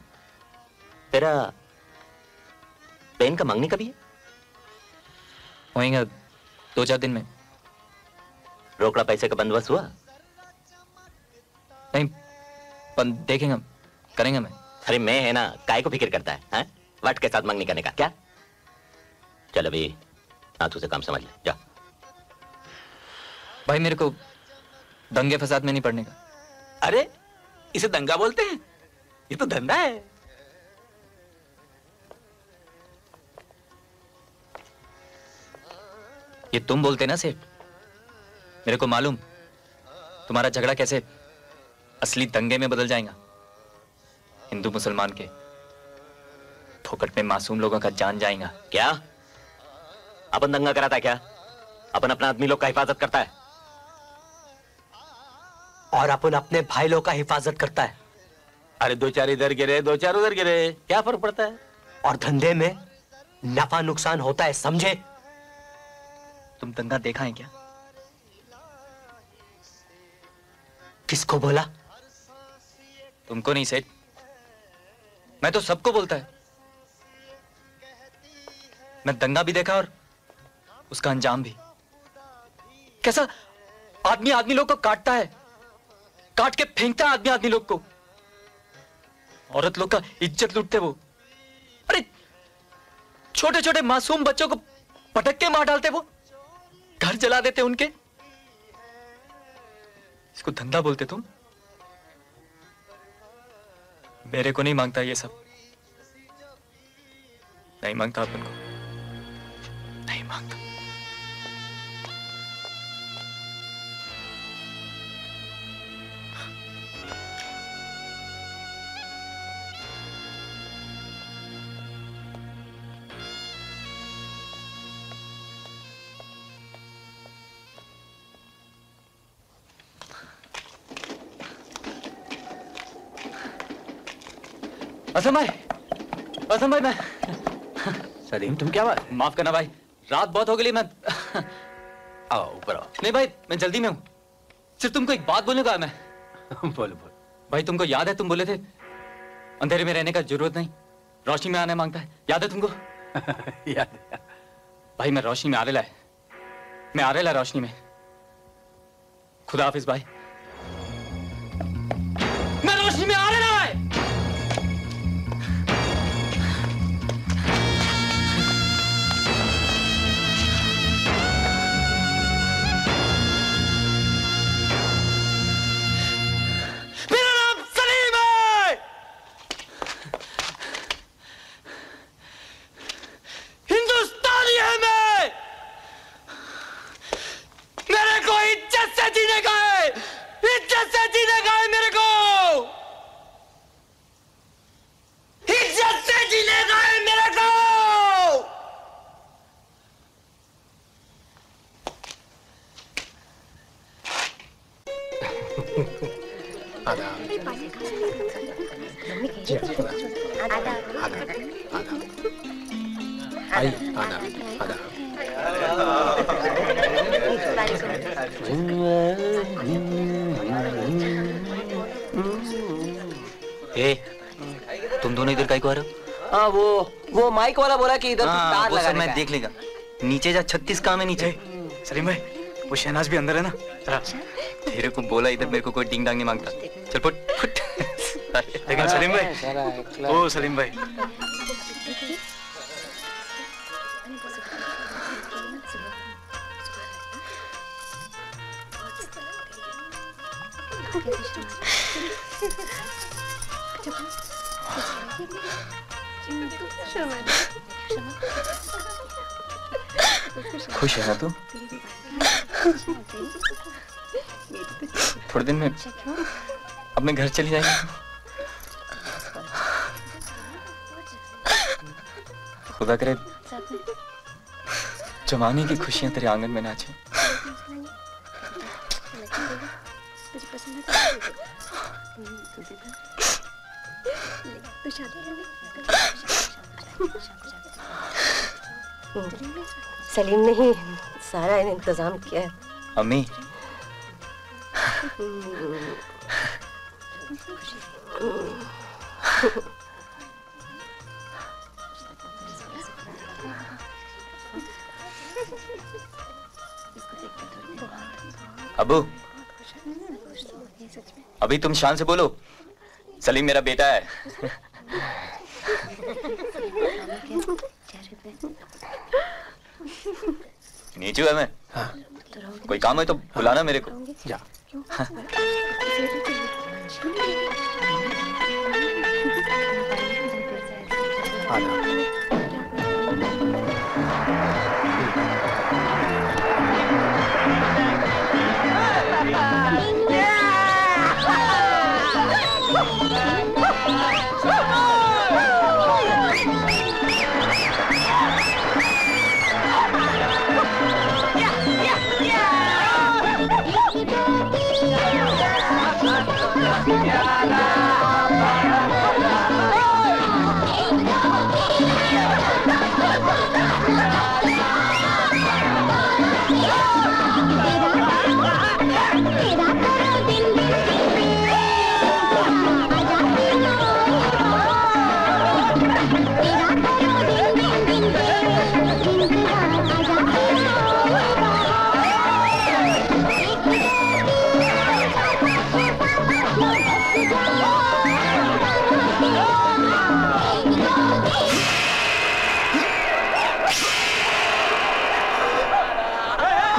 तेरा पेन का मंगनी कभी है? होएगा दो चार दिन में। रोकड़ा पैसे का बंदोबस्त हुआ? नहीं पन देखेंगे करेंगे मैं अरे मैं है ना काय को फ़िक्र करता है हैं? वट के साथ मंगनी करने का क्या? चल अभी नाथू से काम समझ ले जा। भाई मेरे को दंगे फसाद में नहीं पड़ने का। अरे इसे दंगा बोलते हैं? ये तो धंधा है। ये तुम बोलते ना, सेठ? मेरे को मालूम, तुम्हारा झगड़ा कैसे असली दंगे में बदल जाएगा। हिंदू मुसलमान के फोकट में मासूम लोगों का जान जाएगा। क्या? अपन दंगा कराता है क्या? अपन अपना आदमी लोग का हिफाजत करता है? और अपन अपने भाई लोग का हिफाजत करता है। अरे दो चार इधर गिरे दो चार उधर गिरे। क्या फ़र्क पड़ता है? और धंधे में नफा नुकसान होता है समझे? तुम दंगा देखा है क्या? किसको बोला? तुमको नहीं सेठ। मैं तो सबको बोलता है। मैं दंगा भी देखा और उसका अंजाम भी। कैसा आदमी आदमी लोग को काटता है? काट के फेंकता है आदमी आदमी लोग को। औरत लोग का इज़्ज़त लूटते वो। अरे छोटे छोटे मासूम बच्चों को पटक के मार डालते वो। घर जला देते उनके। इसको धंधा बोलते तुम? मेरे को नहीं माँगता ये सब। नहीं माँगता अपन को। नहीं माँगता। असम भाई। असम भाई मैं सलीम तुम क्या बात? माफ़ करना भाई रात बहुत हो गई मैं आओ ऊपर आओ। नहीं भाई मैं जल्दी में हूँ। सिर्फ़ तुमको एक बात बोलने का है मैं। बोलो बोलो। भाई तुमको याद है तुम बोले थे अंधेरे में रहने का ज़रूरत नहीं रोशनी में आने माँगता है। याद है तुमको? याद भाई मैं रोशनी में आ रेला है मैं आ रेला रोशनी में। खुदा हाफिज भाई। आदाब ए, तुम दोनों इधर काय को आ रहे हो? हाँ वो वो माइक वाला बोला कि इधर हाँ, तार सब मैं देख लेगा। नीचे जा छत्तीस काम है नीचे। सलीम भाई वो शहनाज भी अंदर है ना? तेरे को बोला इधर मेरे को कोई डिंग डांग नहीं माँगता। चल फुट फुट लेकिन सलीम भाई? ओ सलीम भाई। खुश है ना तू? थोड़े दिन में अपने घर चली जाएँगे। खुदा करे जमाने की खुशियाँ तेरे आँगन में नाचे सलीम ने ही सारा इंतज़ाम किया है। अम्मी अबू अभी तुम शान से बोलो। सलीम मेरा बेटा है। नीचू है मैं। कोई काम है तो बुलाना मेरे को। जा। सलीम